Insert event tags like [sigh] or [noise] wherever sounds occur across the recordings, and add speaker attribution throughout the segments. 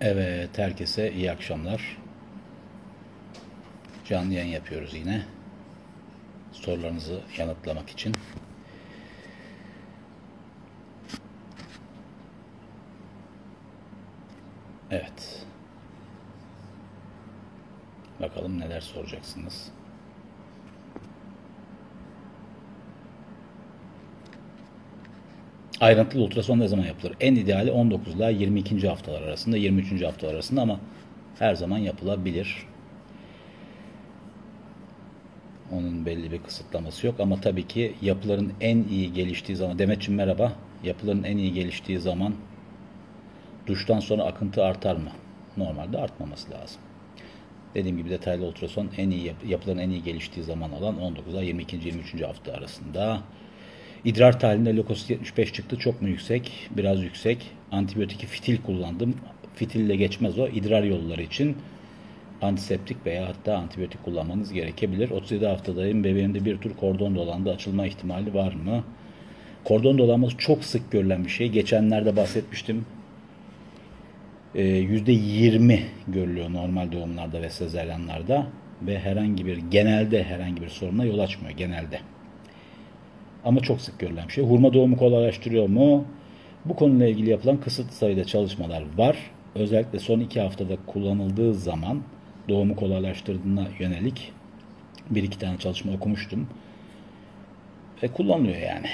Speaker 1: Evet, herkese iyi akşamlar. Canlı yayın yapıyoruz yine. Sorularınızı yanıtlamak için. Evet. Bakalım neler soracaksınız. Ayrıntılı ultrason ne zaman yapılır? En ideali 19 ile 22. haftalar arasında, 23. haftalar arasında ama her zaman yapılabilir. Onun belli bir kısıtlaması yok ama tabii ki yapıların en iyi geliştiği zaman, Demetciğim merhaba, yapıların en iyi geliştiği zaman duştan sonra akıntı artar mı? Normalde artmaması lazım. Dediğim gibi detaylı ultrason en iyi yapıların en iyi geliştiği zaman olan 19 ile 22. 23. hafta arasında. İdrar tahlilinde lökosit 75 çıktı. Çok mu yüksek? Biraz yüksek. Antibiyotik fitil kullandım. Fitille geçmez o. İdrar yolları için antiseptik veya hatta antibiyotik kullanmanız gerekebilir. 37 haftadayım. Bebeğimde bir tur kordon dolandı. Açılma ihtimali var mı? Kordon dolanması çok sık görülen bir şey. Geçenlerde bahsetmiştim. %20 görülüyor normal doğumlarda ve sezeryanlarda ve herhangi bir genelde herhangi bir soruna yol açmıyor genelde. Ama çok sık görülen bir şey. Hurma doğumu kolaylaştırıyor mu? Bu konuyla ilgili yapılan kısıtlı sayıda çalışmalar var. Özellikle son iki haftada kullanıldığı zaman doğumu kolaylaştırdığına yönelik bir iki tane çalışma okumuştum. Ve kullanılıyor yani.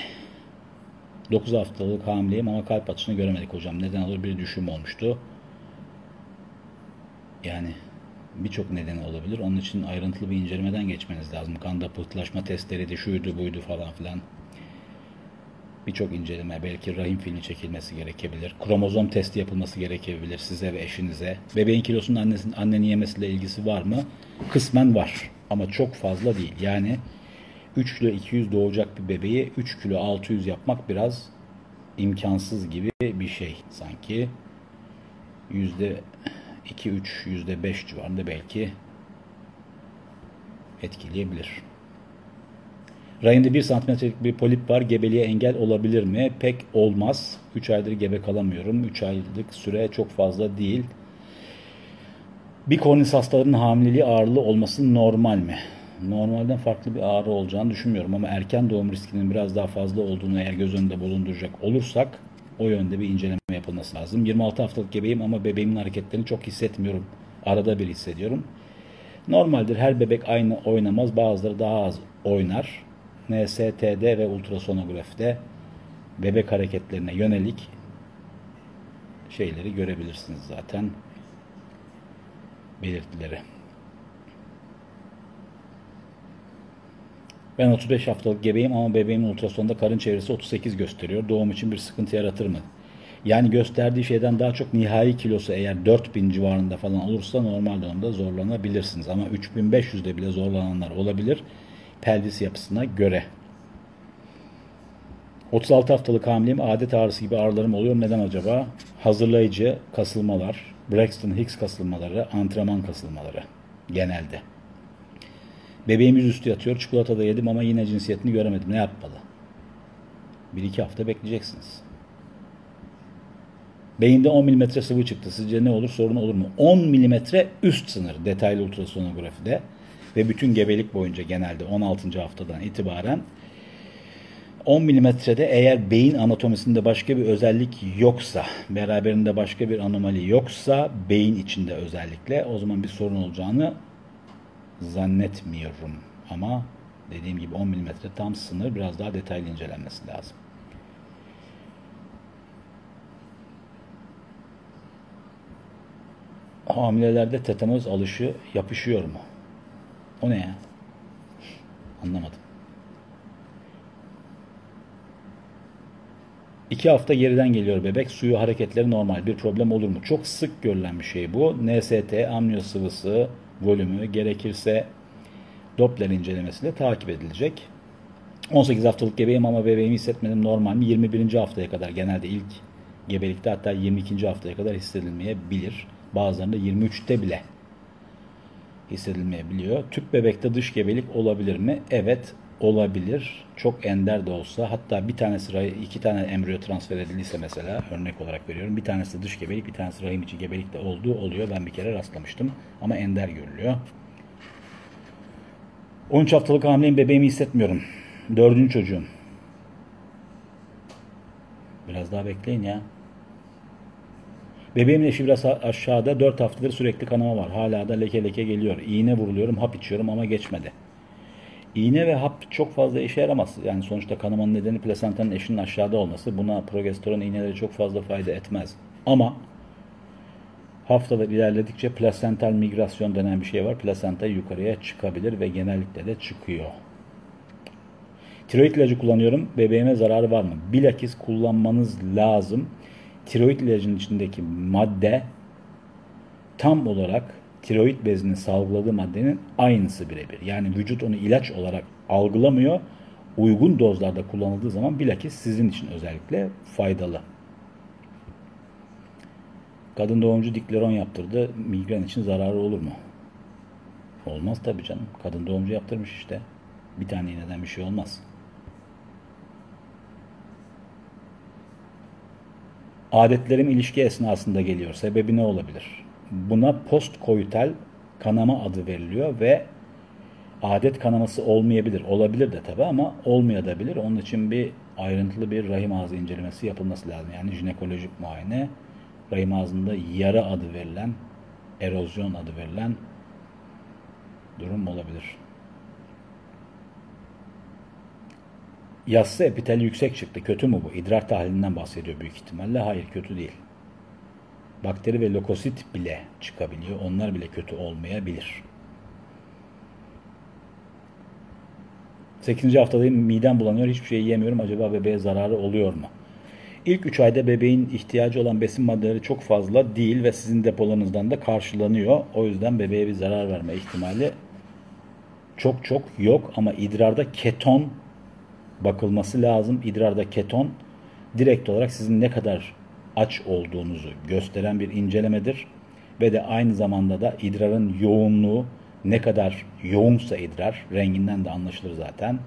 Speaker 1: 9 haftalık hamileyim ama kalp atışını göremedik hocam. Neden olur bir düşüm olmuştu. Yani birçok nedeni olabilir. Onun için ayrıntılı bir incelemeden geçmeniz lazım. Kanda pıhtılaşma testleri de şuydu buydu falan filan. Birçok inceleme, belki rahim filmi çekilmesi gerekebilir. Kromozom testi yapılması gerekebilir size ve eşinize. Bebeğin kilosunun annesinin, annenin yemesiyle ilgisi var mı? Kısmen var ama çok fazla değil. Yani 3 kilo 200 doğacak bir bebeği 3 kilo 600 yapmak biraz imkansız gibi bir şey sanki. Yüzde 2-3, yüzde 5 civarında belki etkileyebilir. Rahimde 1 santimetrelik bir polip var. Gebeliğe engel olabilir mi? Pek olmaz. 3 aydır gebe kalamıyorum. 3 aylık süre çok fazla değil. Bir kornis hastalarının hamileliği ağırlığı olması normal mi? Normalden farklı bir ağrı olacağını düşünmüyorum ama erken doğum riskinin biraz daha fazla olduğunu eğer göz önünde bulunduracak olursak o yönde bir inceleme yapılması lazım. 26 haftalık gebeyim ama bebeğimin hareketlerini çok hissetmiyorum. Arada bir hissediyorum. Normaldir her bebek aynı oynamaz. Bazıları daha az oynar. NST'de ve ultrasonografide bebek hareketlerine yönelik şeyleri görebilirsiniz zaten. Belirtileri. Ben 35 haftalık gebeyim ama bebeğimin ultrasonda karın çevresi 38 gösteriyor. Doğum için bir sıkıntı yaratır mı? Yani gösterdiği şeyden daha çok nihai kilosu eğer 4000 civarında falan olursa normal doğumda zorlanabilirsiniz. Ama 3500'de bile zorlananlar olabilir pelvis yapısına göre. 36 haftalık hamileyim adet ağrısı gibi ağrılarım oluyor. Neden acaba? Hazırlayıcı kasılmalar, Braxton Hicks kasılmaları, antrenman kasılmaları genelde. Bebeğim yüzüstü yatıyor. Çikolata da yedim ama yine cinsiyetini göremedim. Ne yapmalı? Bir iki hafta bekleyeceksiniz. Beyinde 10 mm sıvı çıktı. Sizce ne olur? Sorun olur mu? 10 mm üst sınır detaylı ultrasonografide ve bütün gebelik boyunca genelde 16. haftadan itibaren 10 milimetrede eğer beyin anatomisinde başka bir özellik yoksa, beraberinde başka bir anomali yoksa, beyin içinde özellikle o zaman bir sorun olacağını zannetmiyorum. Ama dediğim gibi 10 mm tam sınır biraz daha detaylı incelenmesi lazım. Hamilelerde tetanoz alışı yapışıyor mu? O ne ya? Anlamadım. İki hafta geriden geliyor bebek. Suyu hareketleri normal. Bir problem olur mu? Çok sık görülen bir şey bu. NST, amniyo sıvısı, volümü gerekirse Doppler incelemesiyle takip edilecek. 18 haftalık gebeyim ama bebeğimi hissetmedim normal mi? 21. haftaya kadar genelde ilk gebelikte hatta 22. haftaya kadar hissedilmeyebilir. Bazılarında 23'te bile hissedilmeyebiliyor. Tüp bebekte dış gebelik olabilir mi? Evet olabilir. Çok ender de olsa hatta bir tanesi rahim, iki tane embriyo transfer edildiyse mesela örnek olarak veriyorum. Bir tanesi dış gebelik bir tanesi rahim içi gebelik de olduğu oluyor. Ben bir kere rastlamıştım ama ender görülüyor. 13 haftalık hamileyim bebeğimi hissetmiyorum. Dördüncü çocuğum. Biraz daha bekleyin ya. Bebeğimin eşi biraz aşağıda 4 haftadır sürekli kanama var. Hala da leke leke geliyor. İğne vuruluyorum, hap içiyorum ama geçmedi. İğne ve hap çok fazla işe yaramaz. Yani sonuçta kanamanın nedeni plasentanın eşinin aşağıda olması. Buna progesteron iğneleri çok fazla fayda etmez. Ama haftalar ilerledikçe plasental migrasyon denen bir şey var. Plasenta yukarıya çıkabilir ve genellikle de çıkıyor. Tiroid ilacı kullanıyorum. Bebeğime zararı var mı? Bilakis kullanmanız lazım. Tiroid ilacının içindeki madde tam olarak tiroid bezinin salgıladığı maddenin aynısı birebir. Yani vücut onu ilaç olarak algılamıyor. Uygun dozlarda kullanıldığı zaman bilakis sizin için özellikle faydalı. Kadın doğumcu dikleron yaptırdı. Migren için zararı olur mu? Olmaz tabii canım. Kadın doğumcu yaptırmış işte. Bir tane iğneden bir şey olmaz. Adetlerim ilişki esnasında geliyor. Sebebi ne olabilir? Buna postkoital kanama adı veriliyor ve adet kanaması olmayabilir. Olabilir de tabi ama olmayabilir. Onun için bir ayrıntılı bir rahim ağzı incelemesi yapılması lazım. Yani jinekolojik muayene rahim ağzında yara adı verilen, erozyon adı verilen durum olabilir. Yassı epiteli yüksek çıktı. Kötü mü bu? İdrar tahlilinden bahsediyor büyük ihtimalle. Hayır kötü değil. Bakteri ve lökosit bile çıkabiliyor. Onlar bile kötü olmayabilir. 8. haftadayım midem bulanıyor. Hiçbir şey yiyemiyorum. Acaba bebeğe zararı oluyor mu? İlk 3 ayda bebeğin ihtiyacı olan besin maddeleri çok fazla değil ve sizin depolarınızdan da karşılanıyor. O yüzden bebeğe bir zarar verme ihtimali çok çok yok ama idrarda keton bakılması lazım. İdrarda keton direkt olarak sizin ne kadar aç olduğunuzu gösteren bir incelemedir. Ve de aynı zamanda da idrarın yoğunluğu ne kadar yoğunsa idrar, renginden de anlaşılır zaten,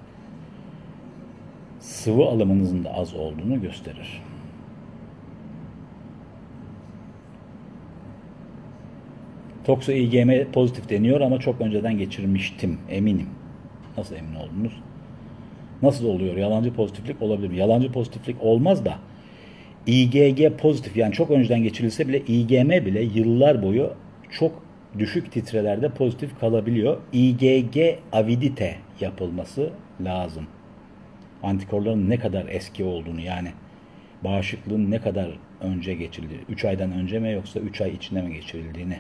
Speaker 1: sıvı alımınızın da az olduğunu gösterir. Tokso IgM pozitif deniyor ama çok önceden geçirmiştim, eminim. Nasıl emin oldunuz? Nasıl oluyor? Yalancı pozitiflik olabilir mi? Yalancı pozitiflik olmaz da IgG pozitif yani çok önceden geçirilse bile IgM bile yıllar boyu çok düşük titrelerde pozitif kalabiliyor. IgG avidite yapılması lazım. Antikorların ne kadar eski olduğunu yani bağışıklığın ne kadar önce geçirildiği, 3 aydan önce mi yoksa 3 ay içinde mi geçirildiğini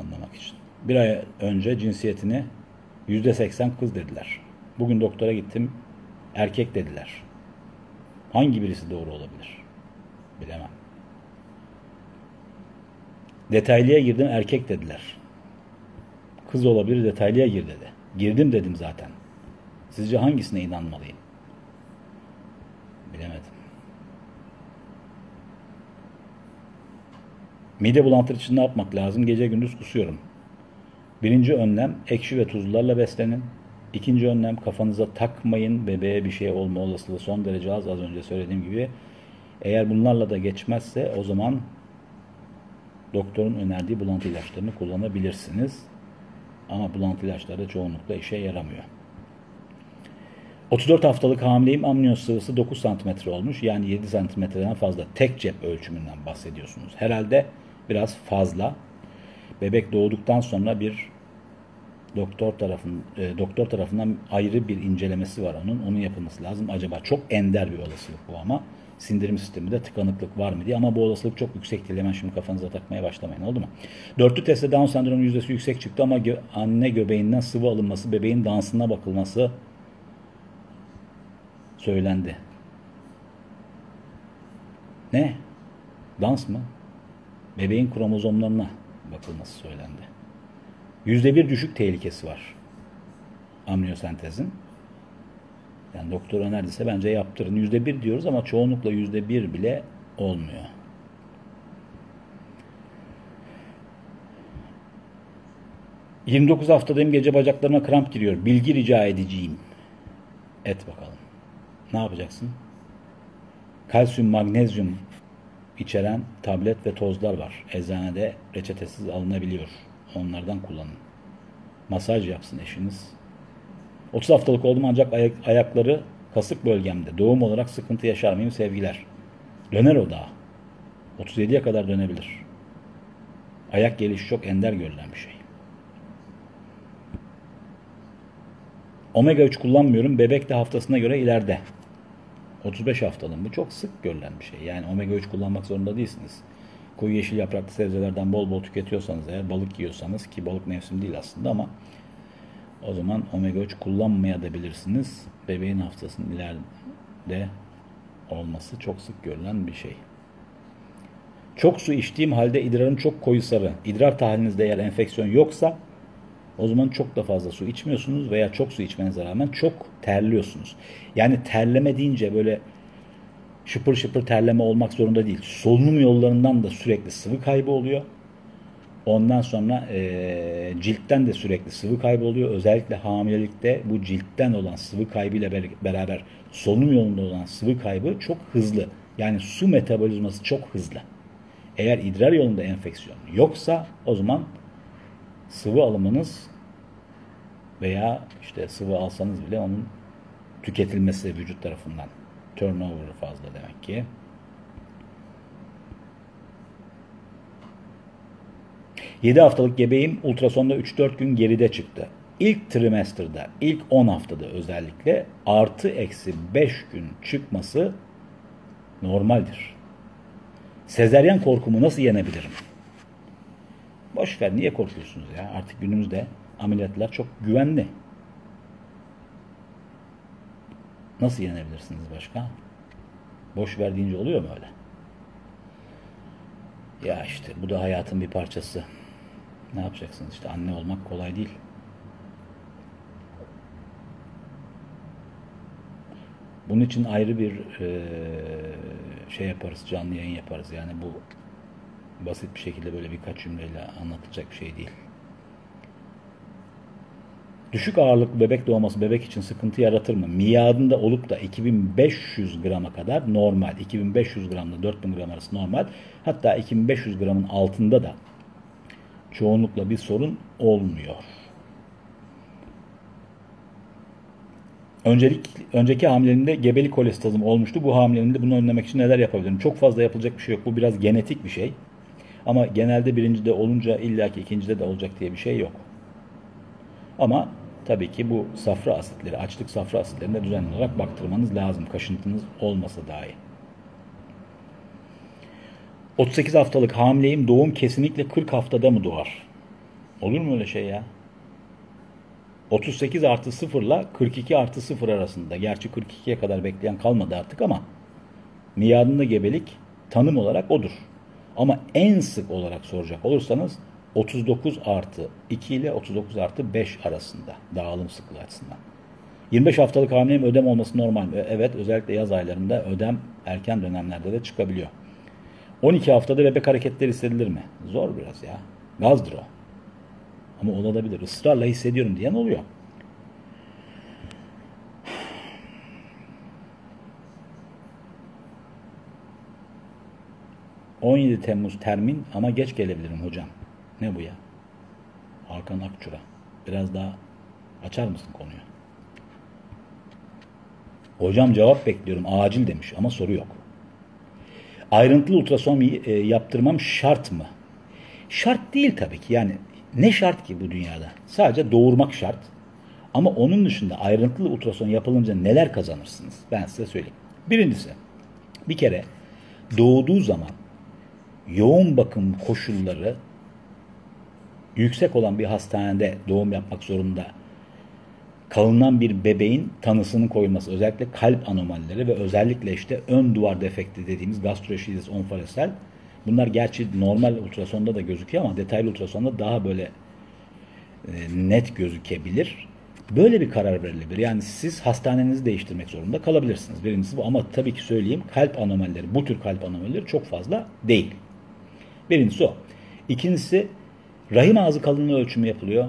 Speaker 1: anlamak için. Bir ay önce cinsiyetini %80 kız dediler. Bugün doktora gittim erkek dediler. Hangi birisi doğru olabilir? Bilemem. Detaylıya girdim erkek dediler. Kız olabilir detaylıya gir dedi. Girdim dedim zaten. Sizce hangisine inanmalıyım? Bilemedim. Mide bulantısı için ne yapmak lazım? Gece gündüz kusuyorum. Birinci önlem ekşi ve tuzlularla beslenin. İkinci önlem kafanıza takmayın. Bebeğe bir şey olma olasılığı son derece az. Az önce söylediğim gibi. Eğer bunlarla da geçmezse o zaman doktorun önerdiği bulantı ilaçlarını kullanabilirsiniz. Ama bulantı ilaçları çoğunlukla işe yaramıyor. 34 haftalık hamileyim. Amniyon sıvısı 9 cm olmuş. Yani 7 cm'den fazla. Tek cep ölçümünden bahsediyorsunuz. Herhalde biraz fazla. Bebek doğduktan sonra bir doktor tarafın e, doktor tarafından ayrı bir incelemesi var onun. Onun yapılması lazım. Acaba çok ender bir olasılık bu ama sindirim sisteminde tıkanıklık var mı diye. Ama bu olasılık çok yüksek değil. Hemen şimdi kafanıza takmaya başlamayın. Oldu mu? Dörtlü testte Down sendromu yüzdesi yüksek çıktı ama gö anne göbeğinden sıvı alınması, bebeğin dansına bakılması söylendi. Ne? Dans mı? Bebeğin kromozomlarına bakılması söylendi. Yüzde bir düşük tehlikesi var amniyosentezin. Yani doktor önerdiyse bence yaptırın. Yüzde bir diyoruz ama çoğunlukla yüzde bir bile olmuyor. 29 haftadayım gece bacaklarıma kramp giriyor. Bilgi rica edeceğim. Et bakalım. Ne yapacaksın? Kalsiyum, magnezyum içeren tablet ve tozlar var. Eczanede reçetesiz alınabiliyor. Onlardan kullanın. Masaj yapsın eşiniz. 30 haftalık oldum ancak ayak, ayakları kasık bölgemde. Doğum olarak sıkıntı yaşar mıyım sevgiler. Döner o daha. 37'ye kadar dönebilir. Ayak gelişi çok ender görülen bir şey. Omega 3 kullanmıyorum. Bebek de haftasına göre ileride. 35 haftalığım. Bu çok sık görülen bir şey. Yani omega 3 kullanmak zorunda değilsiniz. Koyu yeşil yapraklı sebzelerden bol bol tüketiyorsanız eğer balık yiyorsanız ki balık mevsim değil aslında ama o zaman omega 3 kullanmaya da bilirsiniz. Bebeğin haftasının ileride olması çok sık görülen bir şey. Çok su içtiğim halde idrarım çok koyu sarı. İdrar tahlilinizde eğer enfeksiyon yoksa o zaman çok da fazla su içmiyorsunuz veya çok su içmenize rağmen çok terliyorsunuz. Yani terleme deyince böyle şıpır şıpır terleme olmak zorunda değil. Solunum yollarından da sürekli sıvı kaybı oluyor. Ondan sonra e, ciltten de sürekli sıvı kaybı oluyor. Özellikle hamilelikte bu ciltten olan sıvı kaybıyla beraber solunum yolunda olan sıvı kaybı çok hızlı. Yani su metabolizması çok hızlı. Eğer idrar yolunda enfeksiyon yoksa o zaman sıvı alımınız veya işte sıvı alsanız bile onun tüketilmesi vücut tarafından turnover fazla demek ki. Yedi haftalık gebeğim ultrasonda 3-4 gün geride çıktı. İlk trimesterda, ilk 10 haftada özellikle artı eksi 5 gün çıkması normaldir. Sezeryen korkumu nasıl yenebilirim? Boş ver niye korkuyorsunuz ya? Artık günümüzde ameliyatlar çok güvenli. Nasıl yenebilirsiniz başka? Boş ver deyince oluyor mu öyle? Ya işte bu da hayatın bir parçası. Ne yapacaksınız işte anne olmak kolay değil. Bunun için ayrı bir e, şey yaparız, canlı yayın yaparız. Yani bu basit bir şekilde böyle birkaç cümleyle anlatılacak bir şey değil. Düşük ağırlıklı bebek doğması bebek için sıkıntı yaratır mı? Miyadında olup da 2500 grama kadar normal. 2500 gramla 4000 gram arası normal. Hatta 2500 gramın altında da çoğunlukla bir sorun olmuyor. Öncelik, önceki hamileliğimde gebelik kolestazım olmuştu. Bu hamileliğimde bunu önlemek için neler yapabilirim? Çok fazla yapılacak bir şey yok. Bu biraz genetik bir şey. Ama genelde birincide olunca illaki ikincide de olacak diye bir şey yok. Ama tabii ki bu safra asitleri, açlık safra asitlerine düzenli olarak baktırmanız lazım. Kaşıntınız olmasa dahi. 38 haftalık hamileyim. Doğum kesinlikle 40 haftada mı doğar? Olur mu öyle şey ya? 38 artı 0 ile 42 artı 0 arasında. Gerçi 42'ye kadar bekleyen kalmadı artık ama miyadında gebelik tanım olarak odur. Ama en sık olarak soracak olursanız 39 artı 2 ile 39 artı 5 arasında dağılım sıklığı açısından. 25 haftalık hamileyim ödem olması normal. Evet özellikle yaz aylarında ödem erken dönemlerde de çıkabiliyor. 12 haftada bebek hareketleri hissedilir mi? Zor biraz ya. Gazdır o. Ama olabilir. Israrla hissediyorum diyen oluyor. 17 Temmuz termin ama geç gelebilirim hocam. Ne bu ya? Hakan Akçura. Biraz daha açar mısın konuyu? Hocam cevap bekliyorum. Acil demiş ama soru yok. Ayrıntılı ultrason e, yaptırmam şart mı? Şart değil tabii ki. Yani ne şart ki bu dünyada? Sadece doğurmak şart. Ama onun dışında ayrıntılı ultrason yapılınca neler kazanırsınız? Ben size söyleyeyim. Birincisi bir kere doğduğu zaman yoğun bakım koşulları yüksek olan bir hastanede doğum yapmak zorunda kalınan bir bebeğin tanısının koyulması özellikle kalp anomalileri ve özellikle işte ön duvar defekti dediğimiz gastroeşizis onfaresel bunlar gerçi normal ultrasonda da gözüküyor ama detaylı ultrasonda daha böyle e, net gözükebilir. Böyle bir karar verilebilir. Yani siz hastanenizi değiştirmek zorunda kalabilirsiniz. Birincisi bu ama tabii ki söyleyeyim kalp anomalileri, bu tür kalp anomalileri çok fazla değil. Birincisi o. İkincisi rahim ağzı kalınlığı ölçümü yapılıyor.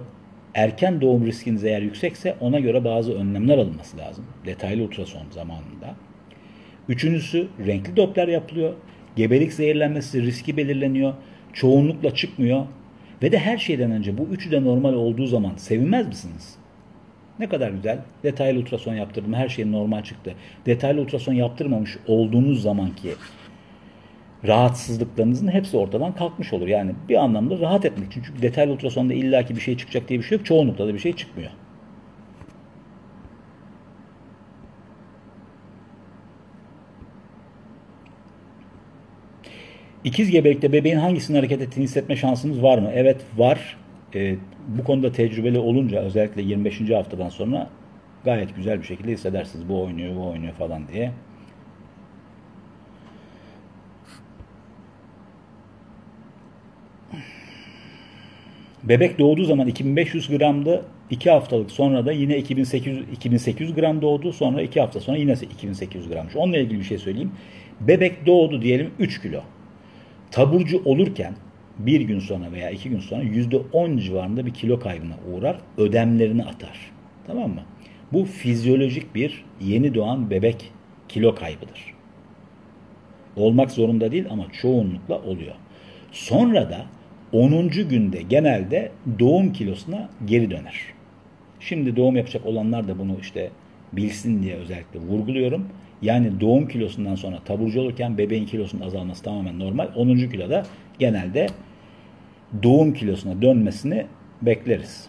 Speaker 1: Erken doğum riskiniz eğer yüksekse ona göre bazı önlemler alınması lazım. Detaylı ultrason zamanında. Üçüncüsü renkli Doppler yapılıyor. Gebelik zehirlenmesi riski belirleniyor. Çoğunlukla çıkmıyor. Ve de her şeyden önce bu üçü de normal olduğu zaman sevinmez misiniz? Ne kadar güzel. Detaylı ultrason yaptırdım. Her şey normal çıktı. Detaylı ultrason yaptırmamış olduğunuz zamanki rahatsızlıklarınızın hepsi ortadan kalkmış olur. Yani bir anlamda rahat etmek. Çünkü detaylı ultrasonda illaki bir şey çıkacak diye bir şey yok. Çoğunlukla da bir şey çıkmıyor. İkiz gebelikte bebeğin hangisinin hareket ettiğini hissetme şansınız var mı? Evet var. Ee, bu konuda tecrübeli olunca özellikle 25. haftadan sonra gayet güzel bir şekilde hissedersiniz. Bu oynuyor, bu oynuyor falan diye. Bebek doğduğu zaman 2500 gramdı. 2 haftalık sonra da yine 2800, 2800 gram doğdu. Sonra 2 hafta sonra yine 2800 grammış. Onunla ilgili bir şey söyleyeyim. Bebek doğdu diyelim 3 kilo. Taburcu olurken bir gün sonra veya iki gün sonra %10 civarında bir kilo kaybına uğrar. Ödemlerini atar. Tamam mı? Bu fizyolojik bir yeni doğan bebek kilo kaybıdır. Olmak zorunda değil ama çoğunlukla oluyor. Sonra da 10. günde genelde doğum kilosuna geri döner. Şimdi doğum yapacak olanlar da bunu işte bilsin diye özellikle vurguluyorum. Yani doğum kilosundan sonra taburcu olurken bebeğin kilosunun azalması tamamen normal. 10. kiloda genelde doğum kilosuna dönmesini bekleriz.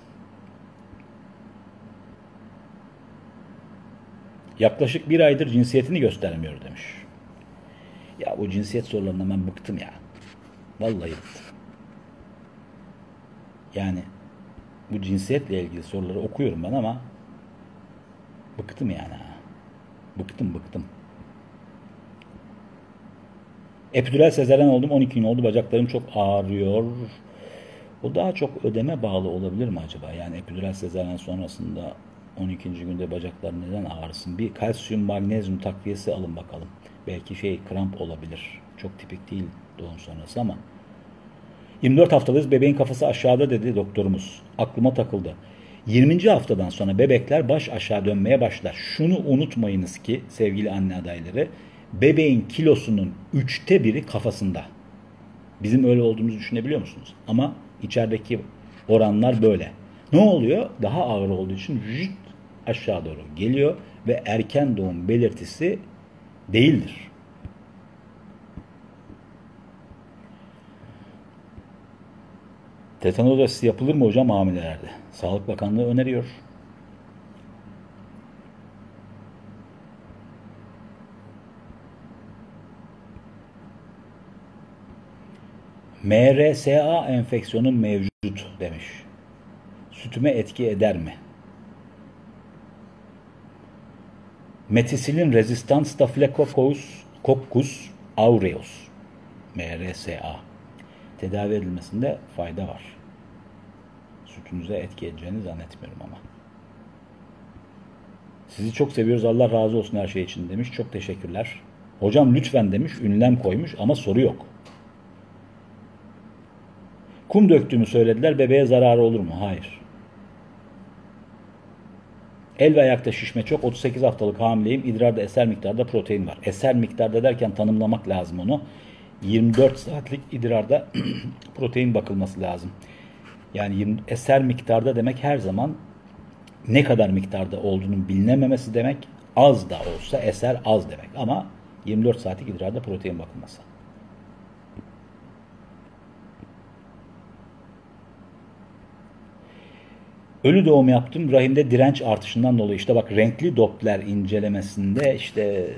Speaker 1: Yaklaşık bir aydır cinsiyetini göstermiyor demiş. Ya bu cinsiyet sorularından ben bıktım ya. Vallahi bıktım. Yani bu cinsiyetle ilgili soruları okuyorum ben ama bıktım yani. Bıktım bıktım. Epidural sezaryen oldum 12 gün oldu bacaklarım çok ağrıyor. O daha çok ödeme bağlı olabilir mi acaba? Yani epidural sezaryen sonrasında 12. günde bacaklar neden ağrısın? Bir kalsiyum magnezyum takviyesi alın bakalım. Belki şey kramp olabilir. Çok tipik değil doğum sonrası ama 24 haftalıyız bebeğin kafası aşağıda dedi doktorumuz. Aklıma takıldı. 20. haftadan sonra bebekler baş aşağı dönmeye başlar. Şunu unutmayınız ki sevgili anne adayları bebeğin kilosunun üçte biri kafasında. Bizim öyle olduğumuzu düşünebiliyor musunuz? Ama içerideki oranlar böyle. Ne oluyor? Daha ağır olduğu için vücut aşağı doğru geliyor ve erken doğum belirtisi değildir. Tetanoz yapılır mı hocam hamilelerde? Sağlık Bakanlığı öneriyor. MRSA enfeksiyonu mevcut demiş. Sütüme etki eder mi? Metisilin rezistant Staphylococcus coccus aureus MRSA tedavi edilmesinde fayda var. Sütünüze etki edeceğini zannetmiyorum ama. Sizi çok seviyoruz. Allah razı olsun her şey için demiş. Çok teşekkürler. Hocam lütfen demiş. Ünlem koymuş ama soru yok. Kum döktüğümü söylediler. Bebeğe zararı olur mu? Hayır. El ve ayakta şişme çok. 38 haftalık hamileyim. İdrarda eser miktarda protein var. Eser miktarda derken tanımlamak lazım onu. 24 saatlik idrarda [clears throat] protein bakılması lazım. Yani 20, eser miktarda demek her zaman ne kadar miktarda olduğunun bilinememesi demek. Az da olsa eser az demek. Ama 24 saatlik idrarda protein bakılması. Ölü doğum yaptım. Rahimde direnç artışından dolayı işte bak renkli Doppler incelemesinde işte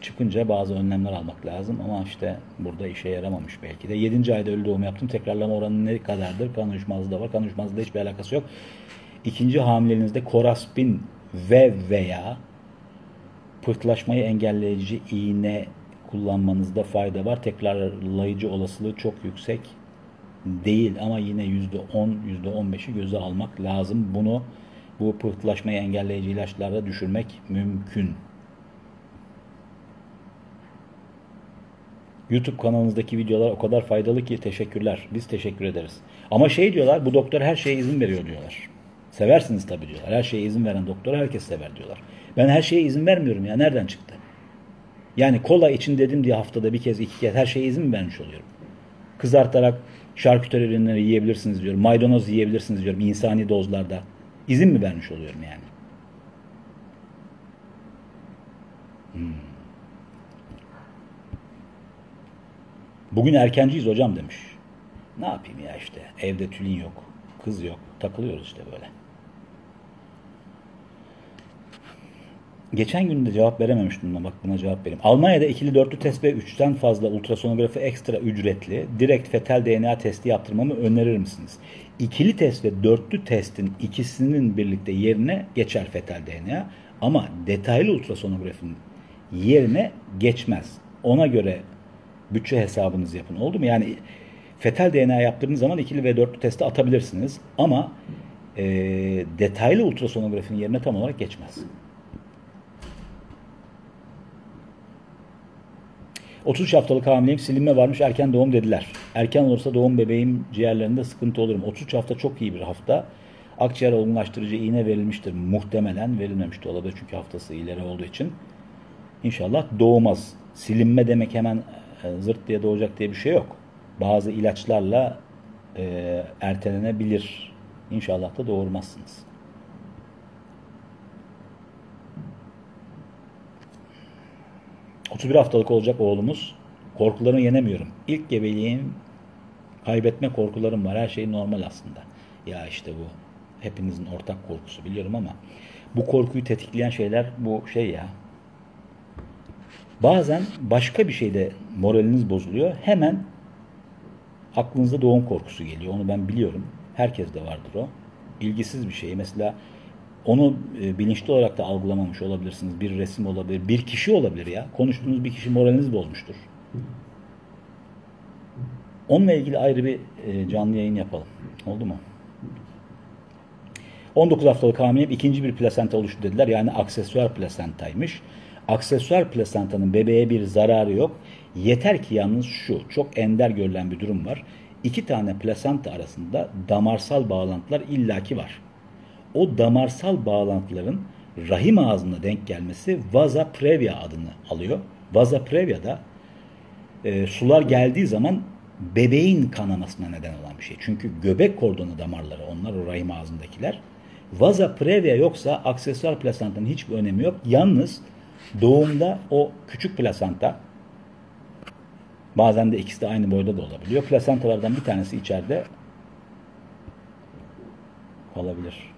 Speaker 1: çıkınca bazı önlemler almak lazım ama işte burada işe yaramamış belki de. 7. ayda ölü doğum yaptım. Tekrarlama oranı ne kadardır? Kan uyuşmazlığı var. Kan uyuşmazlığı hiçbir alakası yok. İkinci hamileliğinizde koraspin ve veya pıhtılaşmayı engelleyici iğne kullanmanızda fayda var. Tekrarlayıcı olasılığı çok yüksek değil ama yine %10, %15'i göze almak lazım. Bunu bu pıhtılaşmayı engelleyici ilaçlarla düşürmek mümkün. YouTube kanalınızdaki videolar o kadar faydalı ki teşekkürler. Biz teşekkür ederiz. Ama şey diyorlar bu doktor her şeye izin veriyor diyorlar. Seversiniz tabii diyorlar. Her şeye izin veren doktor herkes sever diyorlar. Ben her şeye izin vermiyorum ya. Nereden çıktı? Yani kola için dedim diye haftada bir kez iki kez her şeye izin mi vermiş oluyorum? Kızartarak şarküteri ürünleri yiyebilirsiniz diyorum. Maydanoz yiyebilirsiniz diyorum insani dozlarda. İzin mi vermiş oluyorum yani? Hmm. Bugün erkenciyiz hocam demiş. Ne yapayım ya işte evde tülin yok, kız yok, takılıyoruz işte böyle. Geçen gün de cevap verememiştim ama bak buna cevap vereyim. Almanya'da ikili dörtlü test ve üçten fazla ultrasonografi ekstra ücretli direkt fetal DNA testi yaptırmamı önerir misiniz? İkili test ve dörtlü testin ikisinin birlikte yerine geçer fetal DNA ama detaylı ultrasonografinin yerine geçmez. Ona göre bütçe hesabınızı yapın. Oldu mu? Yani fetal DNA yaptığınız zaman ikili ve dörtlü testi atabilirsiniz ama e, detaylı ultrasonografinin yerine tam olarak geçmez. 33 haftalık hamileyim silinme varmış erken doğum dediler. Erken olursa doğum bebeğim ciğerlerinde sıkıntı olurum. 33 hafta çok iyi bir hafta. Akciğer olgunlaştırıcı iğne verilmiştir. Muhtemelen verilmemiş de olabilir çünkü haftası ileri olduğu için. İnşallah doğmaz. Silinme demek hemen e, zırt diye doğacak diye bir şey yok. Bazı ilaçlarla e, ertelenebilir. İnşallah da doğurmazsınız. 31 haftalık olacak oğlumuz. Korkularını yenemiyorum. İlk gebeliğim kaybetme korkularım var. Her şey normal aslında. Ya işte bu hepinizin ortak korkusu biliyorum ama bu korkuyu tetikleyen şeyler bu şey ya. Bazen başka bir şeyde moraliniz bozuluyor. Hemen aklınıza doğum korkusu geliyor. Onu ben biliyorum. Herkes de vardır o. İlgisiz bir şey. Mesela onu e, bilinçli olarak da algılamamış olabilirsiniz. Bir resim olabilir, bir kişi olabilir ya. Konuştuğunuz bir kişi moraliniz bozmuştur. Onunla ilgili ayrı bir e, canlı yayın yapalım. Oldu mu? 19 haftalık hamileyim ikinci bir plasenta oluştu dediler. Yani aksesuar plasentaymış. Aksesuar plasentanın bebeğe bir zararı yok. Yeter ki yalnız şu, çok ender görülen bir durum var. İki tane plasenta arasında damarsal bağlantılar illaki var o damarsal bağlantıların rahim ağzına denk gelmesi vaza previa adını alıyor. Vaza previa da e, sular geldiği zaman bebeğin kanamasına neden olan bir şey. Çünkü göbek kordonu damarları onlar o rahim ağzındakiler. Vaza previa yoksa aksesuar plasentanın hiçbir önemi yok. Yalnız doğumda o küçük plasenta bazen de ikisi de aynı boyda da olabiliyor. Plasentalardan bir tanesi içeride olabilir.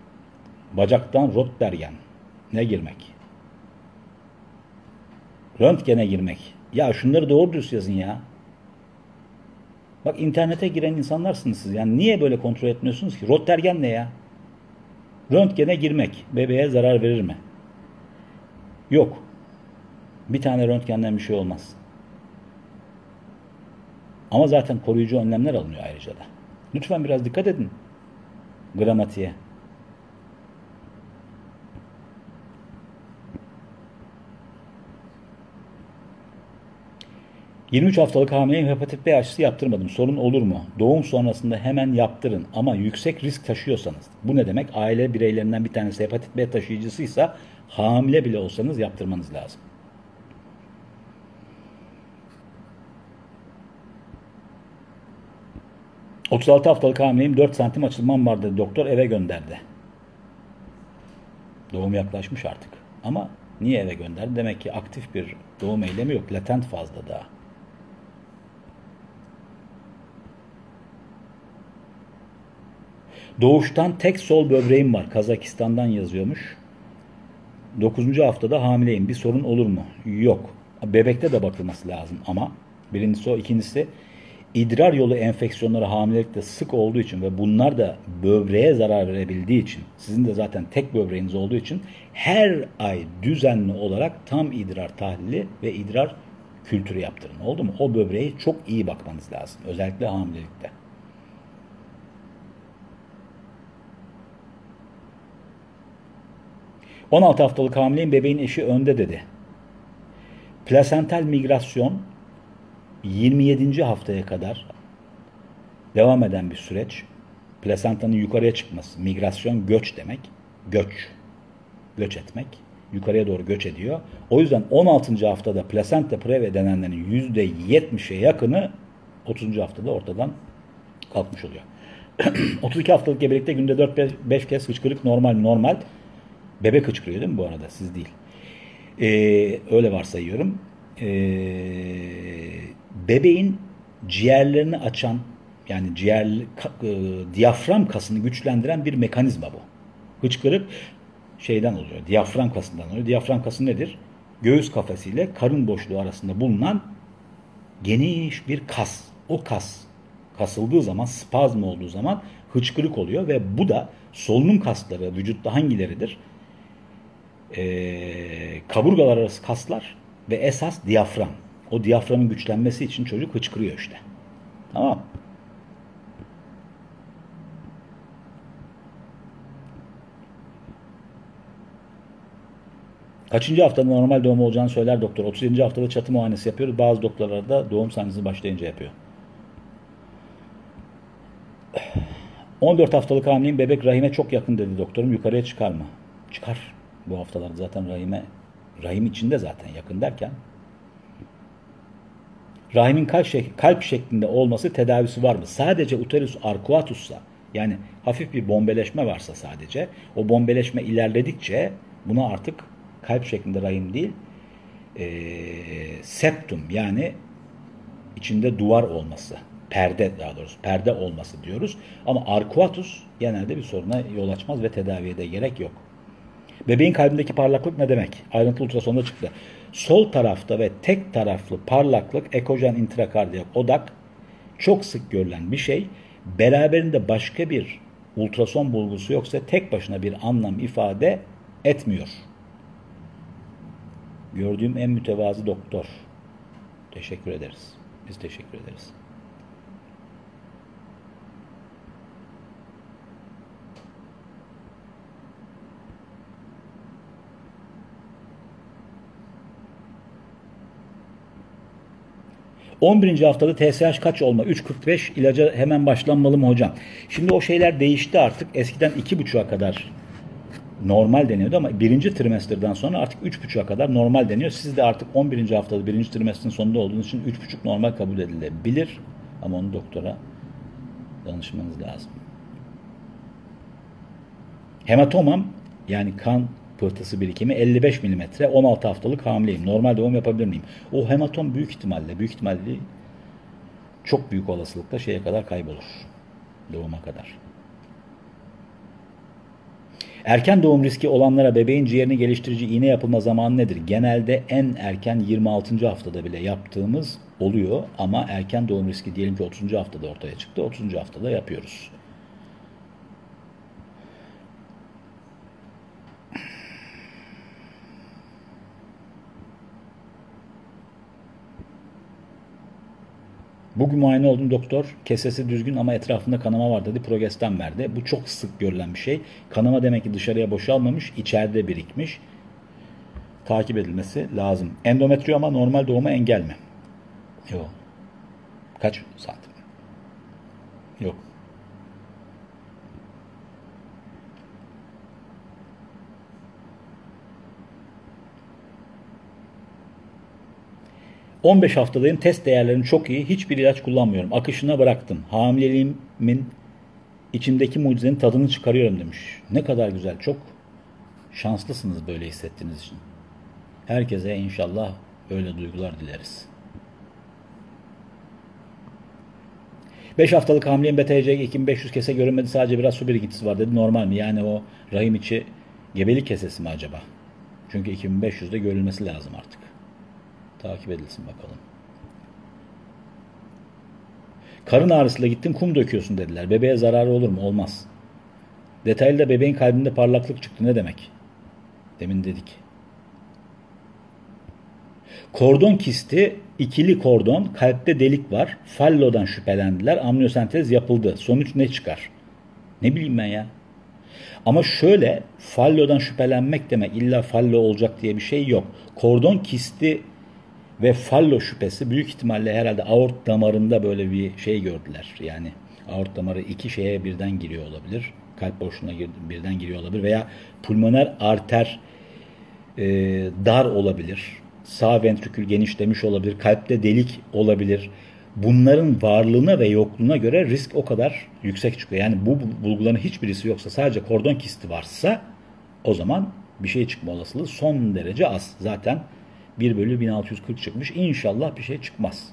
Speaker 1: Bacaktan Röntgen ne girmek? Röntgene girmek. Ya şunları doğru düz yazın ya. Bak internete giren insanlarsınız siz. Yani niye böyle kontrol etmiyorsunuz ki? Röntgen ne ya? Röntgene girmek bebeğe zarar verir mi? Yok. Bir tane röntgenden bir şey olmaz. Ama zaten koruyucu önlemler alınıyor ayrıca da. Lütfen biraz dikkat edin gramatiğe. 23 haftalık hamileyim hepatit B aşısı yaptırmadım. Sorun olur mu? Doğum sonrasında hemen yaptırın ama yüksek risk taşıyorsanız. Bu ne demek? Aile bireylerinden bir tanesi hepatit B taşıyıcısıysa hamile bile olsanız yaptırmanız lazım. ...36 haftalık hamileyim 4 santim açılmam vardı doktor eve gönderdi. Doğum yaklaşmış artık. Ama niye eve gönderdi? Demek ki aktif bir doğum eylemi yok. Latent fazla daha. Doğuştan tek sol böbreğim var. Kazakistan'dan yazıyormuş. 9. haftada hamileyim. Bir sorun olur mu? Yok. Bebekte de bakılması lazım ama birincisi o. ikincisi idrar yolu enfeksiyonları hamilelikte sık olduğu için ve bunlar da böbreğe zarar verebildiği için sizin de zaten tek böbreğiniz olduğu için her ay düzenli olarak tam idrar tahlili ve idrar kültürü yaptırın. Oldu mu? O böbreğe çok iyi bakmanız lazım. Özellikle hamilelikte. 16 haftalık hamileyim bebeğin eşi önde dedi. Plasental migrasyon 27. haftaya kadar devam eden bir süreç. plasentanın yukarıya çıkması. Migrasyon göç demek. Göç. Göç etmek. Yukarıya doğru göç ediyor. O yüzden 16. haftada plasenta preve denenlerin %70'e yakını 30. haftada ortadan kalkmış oluyor. [clears throat] 32 haftalık gebelikte günde 4-5 kez hıçkırık normal normal. Bebek hıçkırıyor değil mi bu arada siz değil. Ee, öyle varsayıyorum. Ee, bebeğin ciğerlerini açan yani ciğer e, diyafram kasını güçlendiren bir mekanizma bu. Hıçkırık şeyden oluyor. Diyafram kasından oluyor. Diyafram kası nedir? Göğüs kafesiyle karın boşluğu arasında bulunan geniş bir kas. O kas kasıldığı zaman, spazm olduğu zaman hıçkırık oluyor ve bu da solunum kasları vücutta hangileridir? Ee, kaburgalar arası kaslar ve esas diyafram. O diyaframın güçlenmesi için çocuk hıçkırıyor işte. Tamam Kaçıncı haftada normal doğum olacağını söyler doktor. 37. haftada çatı muayenesi yapıyoruz. Bazı doktorlar da doğum sancısı başlayınca yapıyor. 14 haftalık hamileyim bebek rahime çok yakın dedi doktorum. Yukarıya çıkar mı? Çıkar. Bu haftalarda zaten rahime rahim içinde zaten yakın derken rahimin kalp, şek kalp şeklinde olması tedavisi var mı? Sadece uterus arcuatussa yani hafif bir bombeleşme varsa sadece o bombeleşme ilerledikçe buna artık kalp şeklinde rahim değil e, septum yani içinde duvar olması perde daha doğrusu perde olması diyoruz. Ama arkuatus genelde bir soruna yol açmaz ve tedaviye de gerek yok. Bebeğin kalbindeki parlaklık ne demek? Ayrıntılı ultrasonda çıktı. Sol tarafta ve tek taraflı parlaklık ekojen intrakardiyak odak çok sık görülen bir şey. Beraberinde başka bir ultrason bulgusu yoksa tek başına bir anlam ifade etmiyor. Gördüğüm en mütevazı doktor. Teşekkür ederiz. Biz teşekkür ederiz. 11. haftada TSH kaç olma? 3.45 ilaca hemen başlanmalı mı hocam? Şimdi o şeyler değişti artık. Eskiden 2.5'a kadar normal deniyordu ama birinci trimesterden sonra artık 3.5'a kadar normal deniyor. Siz de artık 11. haftada birinci trimesterin sonunda olduğunuz için 3.5 normal kabul edilebilir. Ama onu doktora danışmanız lazım. Hematomam yani kan pıhtısı birikimi 55 mm 16 haftalık hamileyim. Normal doğum yapabilir miyim? O hematom büyük ihtimalle büyük ihtimalle çok büyük olasılıkla şeye kadar kaybolur. Doğuma kadar. Erken doğum riski olanlara bebeğin ciğerini geliştirici iğne yapılma zamanı nedir? Genelde en erken 26. haftada bile yaptığımız oluyor ama erken doğum riski diyelim ki 30. haftada ortaya çıktı. 30. haftada yapıyoruz. Bugün muayene oldum doktor. Kesesi düzgün ama etrafında kanama var dedi. Progestan verdi. Bu çok sık görülen bir şey. Kanama demek ki dışarıya boşalmamış, içeride birikmiş. Takip edilmesi lazım. Endometrioma normal doğuma engel mi? Yok. Kaç santim? Yok. 15 haftadayım. Test değerlerim çok iyi. Hiçbir ilaç kullanmıyorum. Akışına bıraktım. Hamileliğimin içimdeki mucizenin tadını çıkarıyorum demiş. Ne kadar güzel. Çok şanslısınız böyle hissettiğiniz için. Herkese inşallah öyle duygular dileriz. 5 haftalık hamileyim BTC 2500 kese görünmedi sadece biraz su birikintisi var dedi. Normal mi? Yani o rahim içi gebelik kesesi mi acaba? Çünkü 2500'de görülmesi lazım artık. Takip edilsin bakalım. Karın ağrısıyla gittin kum döküyorsun dediler. Bebeğe zararı olur mu? Olmaz. Detaylı bebeğin kalbinde parlaklık çıktı. Ne demek? Demin dedik. Kordon kisti, ikili kordon, kalpte delik var. Fallodan şüphelendiler. Amniyosentez yapıldı. Sonuç ne çıkar? Ne bileyim ben ya. Ama şöyle fallodan şüphelenmek demek illa fallo olacak diye bir şey yok. Kordon kisti ve fallo şüphesi büyük ihtimalle herhalde aort damarında böyle bir şey gördüler. Yani Aort damarı iki şeye birden giriyor olabilir. Kalp boşluğuna birden giriyor olabilir veya pulmoner arter e, dar olabilir. Sağ ventrikül genişlemiş olabilir. Kalpte delik olabilir. Bunların varlığına ve yokluğuna göre risk o kadar yüksek çıkıyor. Yani bu bulguların hiçbirisi yoksa sadece kordon kisti varsa o zaman bir şey çıkma olasılığı son derece az. Zaten 1 bölü 1640 çıkmış. İnşallah bir şey çıkmaz.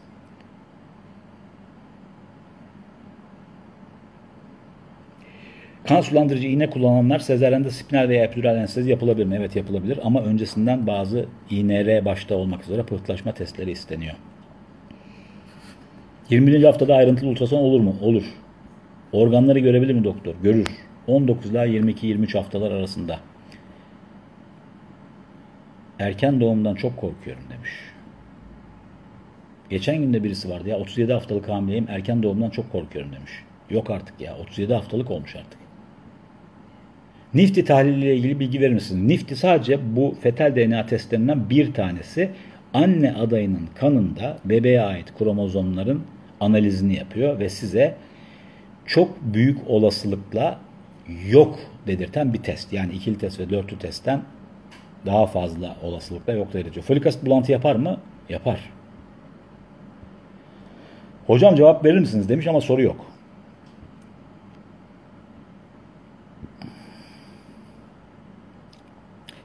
Speaker 1: Kan sulandırıcı iğne kullananlar sezaryende spinal veya epidural anestezi yapılabilir mi? Evet yapılabilir ama öncesinden bazı INR başta olmak üzere pıhtılaşma testleri isteniyor. 21. haftada ayrıntılı ultrason olur mu? Olur. Organları görebilir mi doktor? Görür. 19 ila 22-23 haftalar arasında. Erken doğumdan çok korkuyorum demiş. Geçen günde birisi vardı ya 37 haftalık hamileyim erken doğumdan çok korkuyorum demiş. Yok artık ya 37 haftalık olmuş artık. Nifty tahliliyle ilgili bilgi verir misiniz? Nifty sadece bu fetal DNA testlerinden bir tanesi. Anne adayının kanında bebeğe ait kromozomların analizini yapıyor ve size çok büyük olasılıkla yok dedirten bir test. Yani ikili test ve dörtlü testten daha fazla olasılıkla yok dedirtiyor. Folik asit bulantı yapar mı? Yapar. Hocam cevap verir misiniz demiş ama soru yok.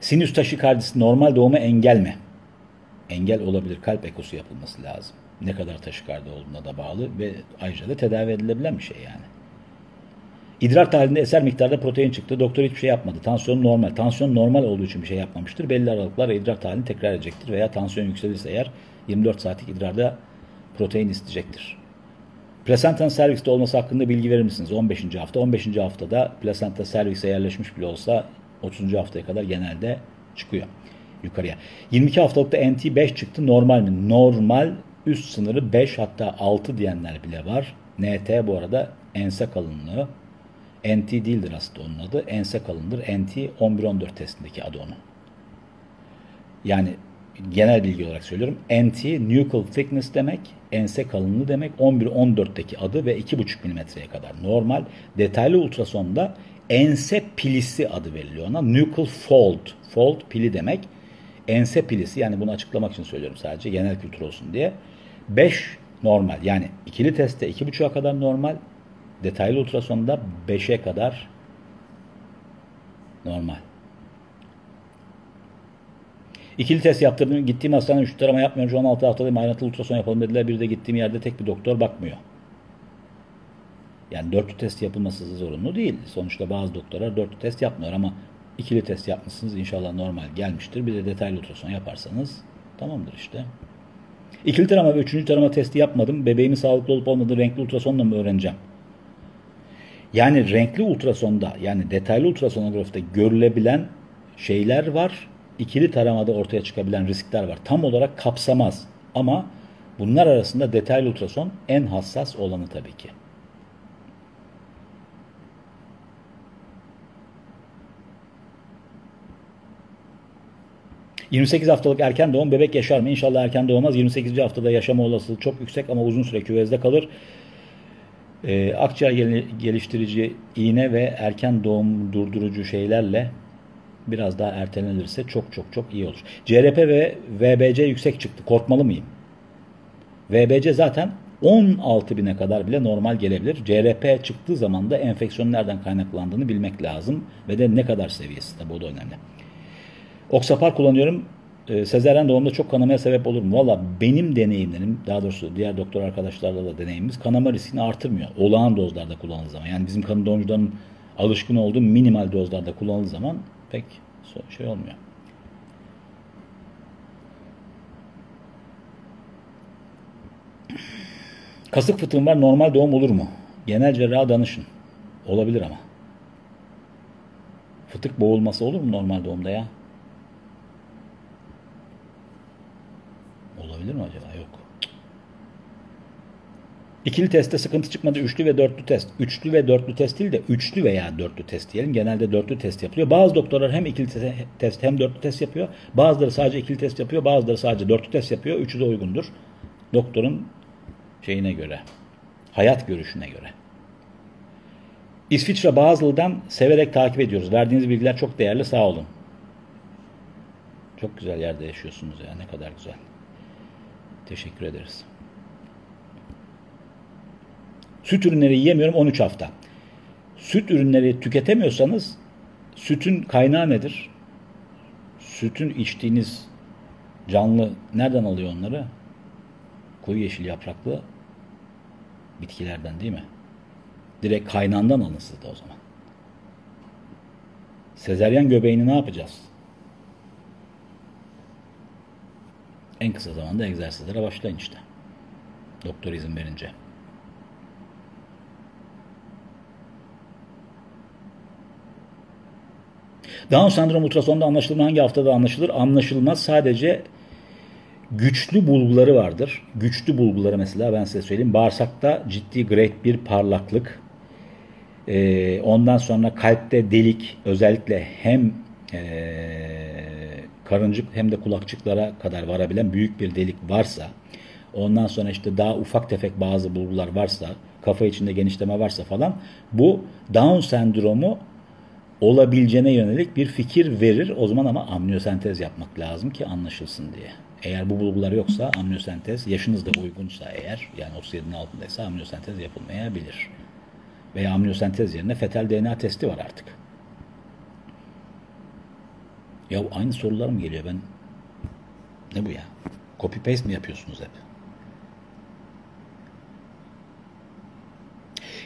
Speaker 1: Sinüs taşikardisi normal doğuma engel mi? Engel olabilir. Kalp ekosu yapılması lazım. Ne kadar taşikardi olduğuna da bağlı ve ayrıca da tedavi edilebilen bir şey yani. İdrar tahlilinde eser miktarda protein çıktı. Doktor hiçbir şey yapmadı. Tansiyon normal. Tansiyon normal olduğu için bir şey yapmamıştır. Belli aralıklarla idrar tahlilini tekrar edecektir. Veya tansiyon yükselirse eğer 24 saatlik idrarda protein isteyecektir. Plasentanın serviste olması hakkında bilgi verir misiniz? 15. hafta. 15. haftada plasenta servise yerleşmiş bile olsa 30. haftaya kadar genelde çıkıyor yukarıya. 22 haftalıkta NT 5 çıktı. Normal mi? Normal üst sınırı 5 hatta 6 diyenler bile var. NT bu arada ense kalınlığı. NT değildir aslında onun adı. Ense kalındır. NT 11-14 testindeki adı onun. Yani genel bilgi olarak söylüyorum. NT nuchal thickness demek, ense kalınlığı demek. 11-14'teki adı ve 2,5 milimetreye kadar normal. Detaylı ultrasonda ense pilisi adı veriliyor ona. Nuchal fold. Fold pili demek. Ense pilisi yani bunu açıklamak için söylüyorum sadece genel kültür olsun diye. 5 normal yani ikili testte 2,5'a kadar normal. Detaylı ultrasonda 5'e kadar normal. İkili test yaptırdım. Gittiğim hastanede 3 tarama yapmıyorum. Şu 16 haftadayım. Ayrıntılı ultrason yapalım dediler. Bir de gittiğim yerde tek bir doktor bakmıyor. Yani dörtlü test yapılması zorunlu değil. Sonuçta bazı doktorlar dörtlü test yapmıyor ama ikili test yapmışsınız. inşallah normal gelmiştir. Bir de detaylı ultrason yaparsanız tamamdır işte. İkili tarama ve üçüncü tarama testi yapmadım. Bebeğimin sağlıklı olup olmadığı renkli ultrasonla mı öğreneceğim? Yani renkli ultrasonda yani detaylı ultrasonografide görülebilen şeyler var. İkili taramada ortaya çıkabilen riskler var. Tam olarak kapsamaz. Ama bunlar arasında detaylı ultrason en hassas olanı tabii ki. 28 haftalık erken doğum bebek yaşar mı? İnşallah erken doğmaz. 28. haftada yaşama olasılığı çok yüksek ama uzun süre küvezde kalır. Ee, akciğer geliştirici iğne ve erken doğum durdurucu şeylerle biraz daha ertelenirse çok çok çok iyi olur. CRP ve VBC yüksek çıktı. Korkmalı mıyım? VBC zaten 16 bine kadar bile normal gelebilir. CRP çıktığı zaman da enfeksiyonun nereden kaynaklandığını bilmek lazım ve de ne kadar seviyesi tabi o da önemli. Oksapar kullanıyorum. E, sezeryen doğumda çok kanamaya sebep olur mu? Valla benim deneyimlerim, daha doğrusu diğer doktor arkadaşlarla da deneyimimiz kanama riskini artırmıyor. Olağan dozlarda kullanıldığı zaman. Yani bizim kanı doğumcuların alışkın olduğu minimal dozlarda kullanıldığı zaman pek şey olmuyor. Kasık fıtığım var normal doğum olur mu? Genel cerraha danışın. Olabilir ama. Fıtık boğulması olur mu normal doğumda ya? Olabilir mi acaba? Yok. İkili testte sıkıntı çıkmadı. Üçlü ve dörtlü test. Üçlü ve dörtlü test değil de üçlü veya dörtlü test diyelim. Genelde dörtlü test yapılıyor. Bazı doktorlar hem ikili test hem dörtlü test yapıyor. Bazıları sadece ikili test yapıyor. Bazıları sadece dörtlü test yapıyor. Üçü de uygundur. Doktorun şeyine göre. Hayat görüşüne göre. İsviçre Basel'dan severek takip ediyoruz. Verdiğiniz bilgiler çok değerli. Sağ olun. Çok güzel yerde yaşıyorsunuz ya. Ne kadar güzel. Teşekkür ederiz. Süt ürünleri yiyemiyorum 13 hafta. Süt ürünleri tüketemiyorsanız sütün kaynağı nedir? Sütün içtiğiniz canlı nereden alıyor onları? Koyu yeşil yapraklı bitkilerden değil mi? Direkt kaynağından alınsın da o zaman. Sezeryen göbeğini ne yapacağız? En kısa zamanda egzersizlere başlayın işte. Doktor izin verince. Down sendrom ultrasonda anlaşılır? Hangi haftada anlaşılır? Anlaşılmaz. Sadece güçlü bulguları vardır. Güçlü bulguları mesela ben size söyleyeyim. Bağırsakta ciddi grade bir parlaklık. Ee, ondan sonra kalpte delik özellikle hem ee, karıncık hem de kulakçıklara kadar varabilen büyük bir delik varsa ondan sonra işte daha ufak tefek bazı bulgular varsa kafa içinde genişleme varsa falan bu Down sendromu olabileceğine yönelik bir fikir verir. O zaman ama amniyosentez yapmak lazım ki anlaşılsın diye. Eğer bu bulgular yoksa amniyosentez yaşınız da uygunsa eğer yani 37'nin altındaysa amniyosentez yapılmayabilir. Veya amniyosentez yerine fetal DNA testi var artık. Ya aynı sorular mı geliyor ben? Ne bu ya? Copy paste mi yapıyorsunuz hep?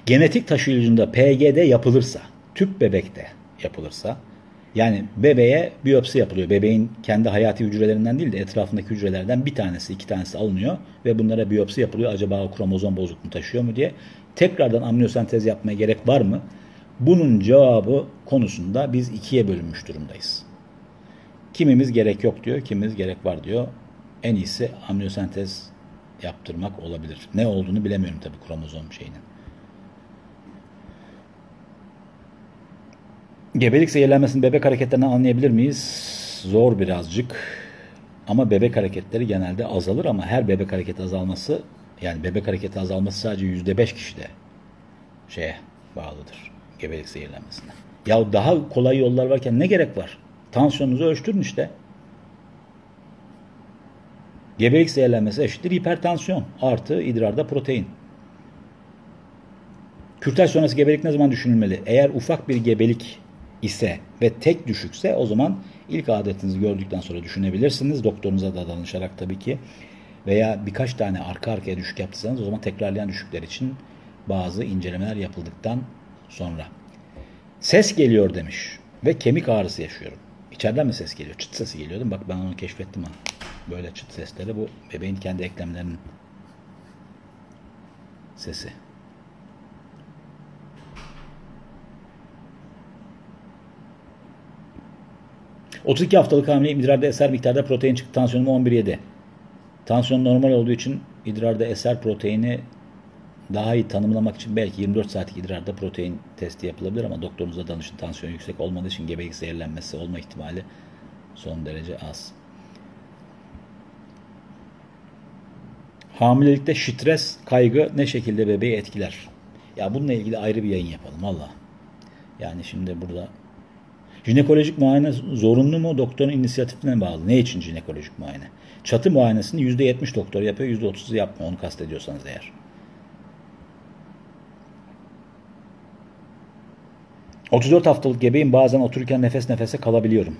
Speaker 1: Genetik taşıyıcında PGD yapılırsa, tüp bebekte yapılırsa, yani bebeğe biyopsi yapılıyor. Bebeğin kendi hayati hücrelerinden değil de etrafındaki hücrelerden bir tanesi, iki tanesi alınıyor ve bunlara biyopsi yapılıyor. Acaba o kromozom bozukluğunu taşıyor mu diye. Tekrardan amniyosentez yapmaya gerek var mı? Bunun cevabı konusunda biz ikiye bölünmüş durumdayız. Kimimiz gerek yok diyor, kimimiz gerek var diyor. En iyisi amniyosentez yaptırmak olabilir. Ne olduğunu bilemiyorum tabii kromozom şeyinin. Gebelik zehirlenmesinin bebek hareketlerinden anlayabilir miyiz? Zor birazcık. Ama bebek hareketleri genelde azalır ama her bebek hareketi azalması yani bebek hareketi azalması sadece yüzde beş kişide şeye bağlıdır. Gebelik zehirlenmesine. Ya daha kolay yollar varken ne gerek var? Tansiyonunuzu ölçtürün işte. Gebelik zehirlenmesi eşittir hipertansiyon artı idrarda protein. Kürtaj sonrası gebelik ne zaman düşünülmeli? Eğer ufak bir gebelik ise ve tek düşükse o zaman ilk adetinizi gördükten sonra düşünebilirsiniz. Doktorunuza da danışarak tabii ki. Veya birkaç tane arka arkaya düşük yaptıysanız o zaman tekrarlayan düşükler için bazı incelemeler yapıldıktan sonra. Ses geliyor demiş ve kemik ağrısı yaşıyorum. İçeriden mi ses geliyor? Çıt sesi geliyor değil mi? Bak ben onu keşfettim ha. Böyle çıt sesleri bu bebeğin kendi eklemlerinin sesi. ...32 haftalık hamileyim idrarda eser miktarda protein çıktı. Tansiyonum 11.7. Tansiyon normal olduğu için idrarda eser proteini daha iyi tanımlamak için belki 24 saatlik idrarda protein testi yapılabilir ama doktorunuza danışın. Tansiyon yüksek olmadığı için gebelik zehirlenmesi olma ihtimali son derece az. Hamilelikte stres, kaygı ne şekilde bebeği etkiler? Ya bununla ilgili ayrı bir yayın yapalım valla. Yani şimdi burada jinekolojik muayene zorunlu mu? Doktorun inisiyatifine bağlı. Ne için jinekolojik muayene? Çatı muayenesini %70 doktor yapıyor, %30'u yapmıyor. Onu kastediyorsanız eğer. 34 haftalık gebeğim bazen otururken nefes nefese kalabiliyorum.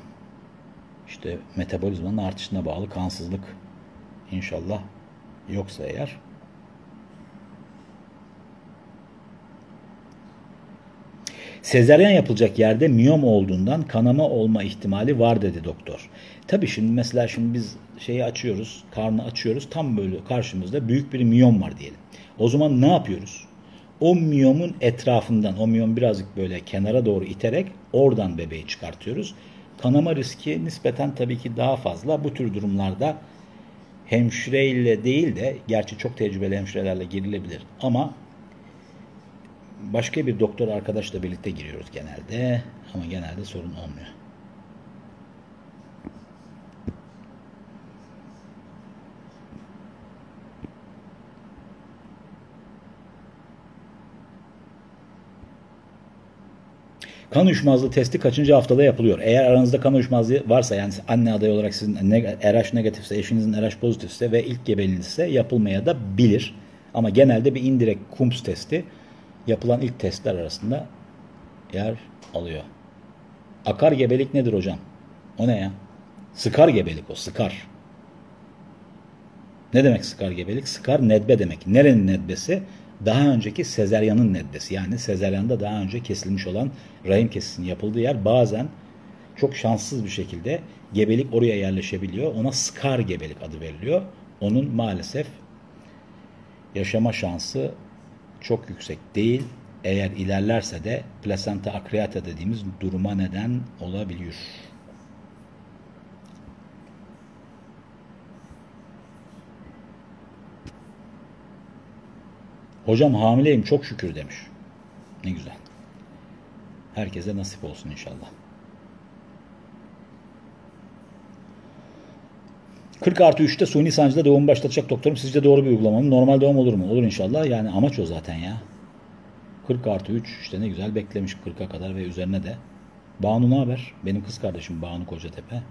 Speaker 1: İşte metabolizmanın artışına bağlı kansızlık inşallah yoksa eğer Sezaryen yapılacak yerde miyom olduğundan kanama olma ihtimali var dedi doktor. Tabii şimdi mesela şimdi biz şeyi açıyoruz, karnı açıyoruz. Tam böyle karşımızda büyük bir miyom var diyelim. O zaman ne yapıyoruz? O miyomun etrafından, o miyom birazcık böyle kenara doğru iterek oradan bebeği çıkartıyoruz. Kanama riski nispeten tabii ki daha fazla. Bu tür durumlarda hemşireyle değil de gerçi çok tecrübeli hemşirelerle girilebilir ama başka bir doktor arkadaşla birlikte giriyoruz genelde ama genelde sorun olmuyor. Kan uyuşmazlığı testi kaçıncı haftada yapılıyor? Eğer aranızda kan uyuşmazlığı varsa yani anne adayı olarak sizin RH negatifse, eşinizin RH pozitifse ve ilk gebeliğinizse yapılmaya da bilir. Ama genelde bir indirekt KUMS testi yapılan ilk testler arasında yer alıyor. Akar gebelik nedir hocam? O ne ya? Sıkar gebelik o, sıkar. Ne demek sıkar gebelik? Sıkar nedbe demek. Nerenin nedbesi? Daha önceki sezeryanın nedbesi. Yani sezeryanda daha önce kesilmiş olan rahim kesisinin yapıldığı yer bazen çok şanssız bir şekilde gebelik oraya yerleşebiliyor. Ona skar gebelik adı veriliyor. Onun maalesef yaşama şansı çok yüksek değil. Eğer ilerlerse de plasenta akreata dediğimiz duruma neden olabiliyor. Hocam hamileyim çok şükür demiş. Ne güzel. Herkese nasip olsun inşallah. 40 artı 3'te suni sancıda doğum başlatacak doktorum. Sizce doğru bir uygulama mı? Normal doğum olur mu? Olur inşallah. Yani amaç o zaten ya. 40 artı 3 işte ne güzel beklemiş 40'a kadar ve üzerine de. Banu ne haber? Benim kız kardeşim Banu Kocatepe.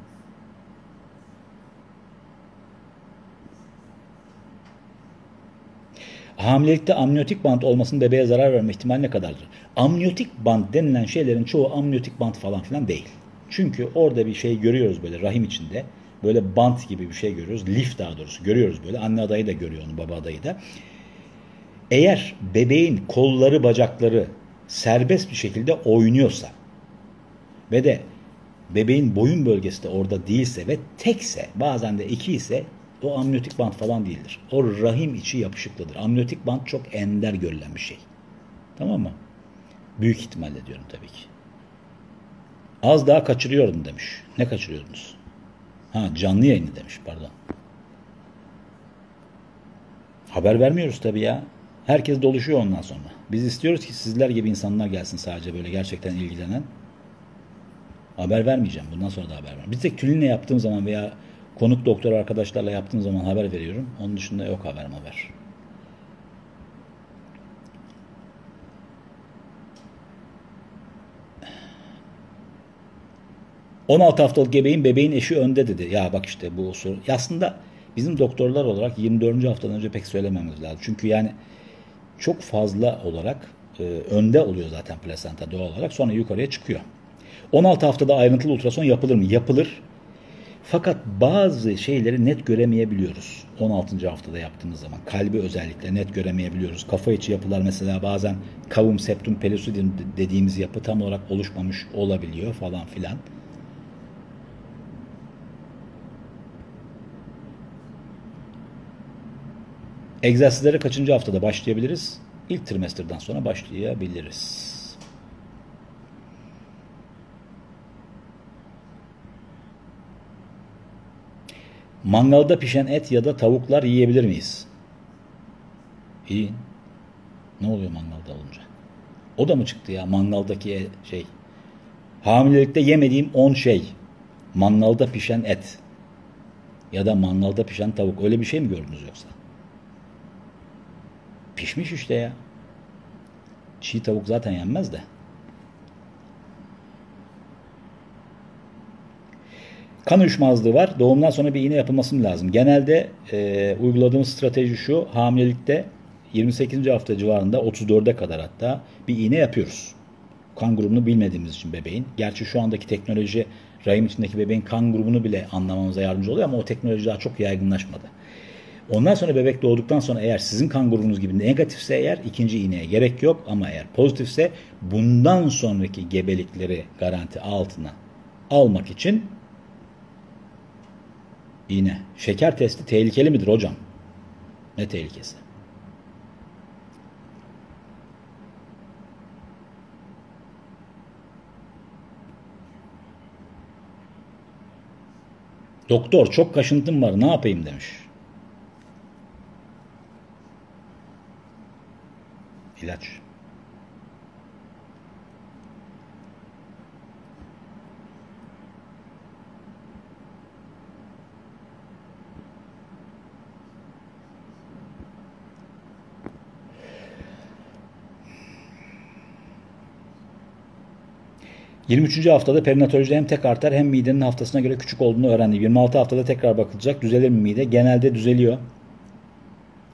Speaker 1: Hamilelikte amniyotik bant olmasının bebeğe zarar verme ihtimali ne kadardır? Amniyotik bant denilen şeylerin çoğu amniyotik bant falan filan değil. Çünkü orada bir şey görüyoruz böyle rahim içinde. Böyle bant gibi bir şey görüyoruz. Lif daha doğrusu görüyoruz böyle. Anne adayı da görüyor onu, baba adayı da. Eğer bebeğin kolları, bacakları serbest bir şekilde oynuyorsa ve de bebeğin boyun bölgesi de orada değilse ve tekse bazen de iki ise o amniyotik bant falan değildir. O rahim içi yapışıklıdır. Amniyotik bant çok ender görülen bir şey. Tamam mı? Büyük ihtimalle diyorum tabii ki. Az daha kaçırıyordum demiş. Ne kaçırıyordunuz? Ha canlı yayını demiş pardon. Haber vermiyoruz tabii ya. Herkes doluşuyor ondan sonra. Biz istiyoruz ki sizler gibi insanlar gelsin sadece böyle gerçekten ilgilenen. Haber vermeyeceğim. Bundan sonra da haber vermem. Bir tek tülinle yaptığım zaman veya konuk doktor arkadaşlarla yaptığım zaman haber veriyorum. Onun dışında yok haberim haber. ...16 haftalık gebeğin bebeğin eşi önde dedi. Ya bak işte bu soru. Aslında bizim doktorlar olarak 24. haftadan önce pek söylememiz lazım. Çünkü yani çok fazla olarak e, önde oluyor zaten plasenta doğal olarak. Sonra yukarıya çıkıyor. 16 haftada ayrıntılı ultrason yapılır mı? Yapılır. Fakat bazı şeyleri net göremeyebiliyoruz. 16. haftada yaptığımız zaman. Kalbi özellikle net göremeyebiliyoruz. Kafa içi yapılar mesela bazen kavum septum pellucidum dediğimiz yapı tam olarak oluşmamış olabiliyor falan filan. Egzersizlere kaçıncı haftada başlayabiliriz? İlk trimesterden sonra başlayabiliriz. Mangalda pişen et ya da tavuklar yiyebilir miyiz? İyi. Ne oluyor mangalda olunca? O da mı çıktı ya mangaldaki şey? Hamilelikte yemediğim 10 şey. Mangalda pişen et. Ya da mangalda pişen tavuk. Öyle bir şey mi gördünüz yoksa? Pişmiş işte ya. Çiğ tavuk zaten yenmez de. Kan uyuşmazlığı var. Doğumdan sonra bir iğne yapılması mı lazım? Genelde e, uyguladığımız strateji şu. Hamilelikte 28. hafta civarında 34'e kadar hatta bir iğne yapıyoruz. Kan grubunu bilmediğimiz için bebeğin. Gerçi şu andaki teknoloji rahim içindeki bebeğin kan grubunu bile anlamamıza yardımcı oluyor ama o teknoloji daha çok yaygınlaşmadı. Ondan sonra bebek doğduktan sonra eğer sizin kan grubunuz gibi negatifse eğer ikinci iğneye gerek yok ama eğer pozitifse bundan sonraki gebelikleri garanti altına almak için iğne. Şeker testi tehlikeli midir hocam? Ne tehlikesi? Doktor çok kaşıntım var ne yapayım demiş. İlaç. 23. haftada perinatolojide hem tek arter hem midenin haftasına göre küçük olduğunu öğrendim. 26 haftada tekrar bakılacak. Düzelir mi mide? Genelde düzeliyor.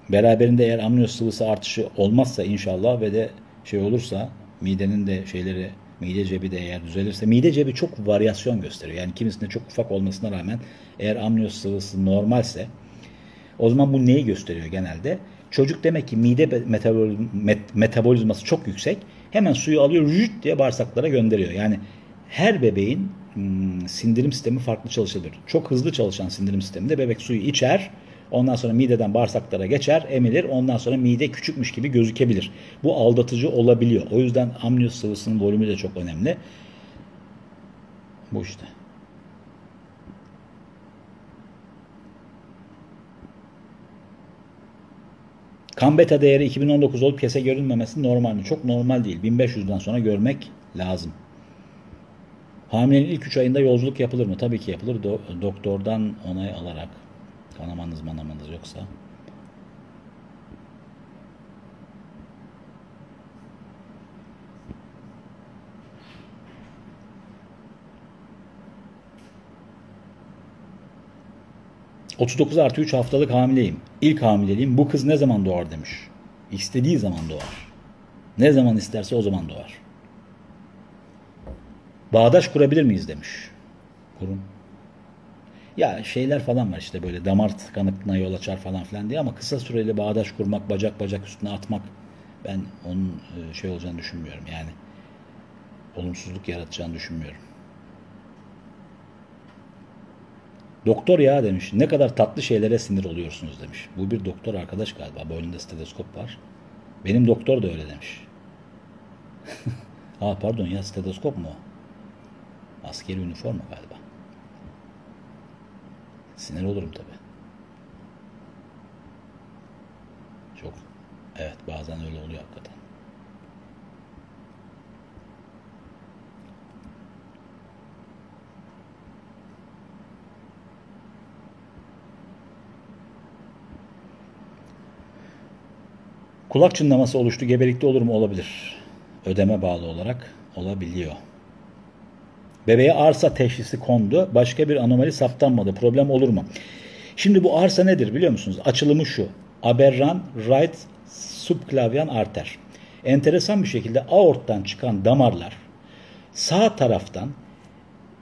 Speaker 1: Beraberinde eğer amniyos sıvısı artışı olmazsa inşallah ve de şey olursa midenin de şeyleri mide cebi de eğer düzelirse mide cebi çok varyasyon gösteriyor. Yani kimisinde çok ufak olmasına rağmen eğer amniyos sıvısı normalse o zaman bu neyi gösteriyor genelde? Çocuk demek ki mide metabolizması çok yüksek. Hemen suyu alıyor rüt diye bağırsaklara gönderiyor. Yani her bebeğin hmm, sindirim sistemi farklı çalışabilir. Çok hızlı çalışan sindirim sisteminde bebek suyu içer. Ondan sonra mideden bağırsaklara geçer, emilir. Ondan sonra mide küçükmüş gibi gözükebilir. Bu aldatıcı olabiliyor. O yüzden amniyos sıvısının volümü de çok önemli. Bu işte. Kan beta değeri 2019 olup kese görünmemesi normal mi? Çok normal değil. 1500'den sonra görmek lazım. Hamilenin ilk 3 ayında yolculuk yapılır mı? Tabii ki yapılır. Do doktordan onay alarak. Kanamanız manamanız yoksa. 39 artı 3 haftalık hamileyim. İlk hamileliğim bu kız ne zaman doğar demiş. İstediği zaman doğar. Ne zaman isterse o zaman doğar. Bağdaş kurabilir miyiz demiş. Kurun. Ya şeyler falan var işte böyle damar tıkanıklığına yol açar falan filan diye ama kısa süreli bağdaş kurmak, bacak bacak üstüne atmak ben onun e, şey olacağını düşünmüyorum. Yani olumsuzluk yaratacağını düşünmüyorum. Doktor ya demiş. Ne kadar tatlı şeylere sinir oluyorsunuz demiş. Bu bir doktor arkadaş galiba. Boynunda stetoskop var. Benim doktor da öyle demiş. [laughs] Aa pardon ya stetoskop mu? Askeri üniforma galiba. Sinir olurum tabi. Çok. Evet bazen öyle oluyor hakikaten. Kulak çınlaması oluştu. Gebelikte olur mu? Olabilir. Ödeme bağlı olarak olabiliyor. Bebeğe arsa teşhisi kondu. Başka bir anomali saptanmadı. Problem olur mu? Şimdi bu arsa nedir biliyor musunuz? Açılımı şu. Aberran right subclavian arter. Enteresan bir şekilde aorttan çıkan damarlar sağ taraftan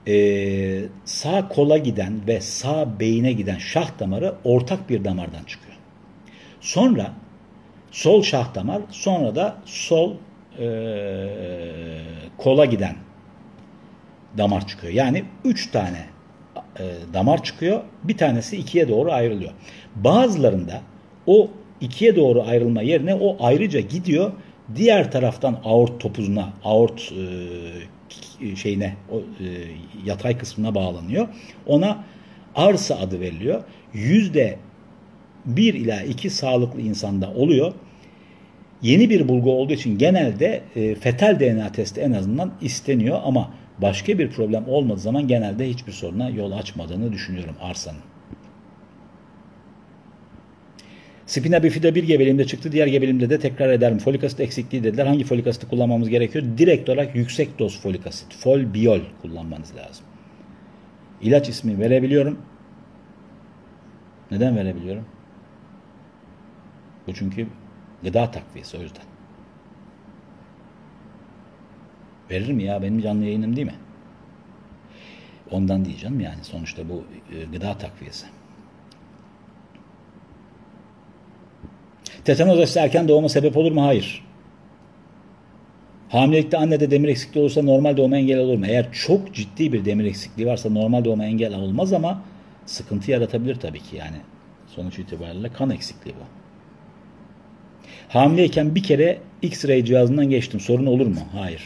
Speaker 1: e, sağ kola giden ve sağ beyine giden şah damarı ortak bir damardan çıkıyor. Sonra sol şah damar sonra da sol e, kola giden damar çıkıyor. Yani üç tane e, damar çıkıyor. Bir tanesi ikiye doğru ayrılıyor. Bazılarında o ikiye doğru ayrılma yerine o ayrıca gidiyor. Diğer taraftan aort topuzuna, aort e, şeyine, o e, yatay kısmına bağlanıyor. Ona arsa adı veriliyor. Yüzde 1 ila 2 sağlıklı insanda oluyor. Yeni bir bulgu olduğu için genelde e, fetal DNA testi en azından isteniyor ama başka bir problem olmadığı zaman genelde hiçbir soruna yol açmadığını düşünüyorum arsanın. Spina bifida bir gebeliğimde çıktı. Diğer gebeliğimde de tekrar ederim. Folik asit eksikliği dediler. Hangi folik asiti kullanmamız gerekiyor? Direkt olarak yüksek doz folik asit. Fol biol kullanmanız lazım. İlaç ismi verebiliyorum. Neden verebiliyorum? Bu çünkü gıda takviyesi o yüzden. Veririm ya benim canlı yayınım değil mi? Ondan diyeceğim yani sonuçta bu e, gıda takviyesi. Tetanoz aşısı erken doğuma sebep olur mu? Hayır. Hamilelikte annede demir eksikliği olursa normal doğuma engel olur mu? Eğer çok ciddi bir demir eksikliği varsa normal doğuma engel olmaz ama sıkıntı yaratabilir tabii ki yani. Sonuç itibariyle kan eksikliği bu. Hamileyken bir kere X-ray cihazından geçtim. Sorun olur mu? Hayır.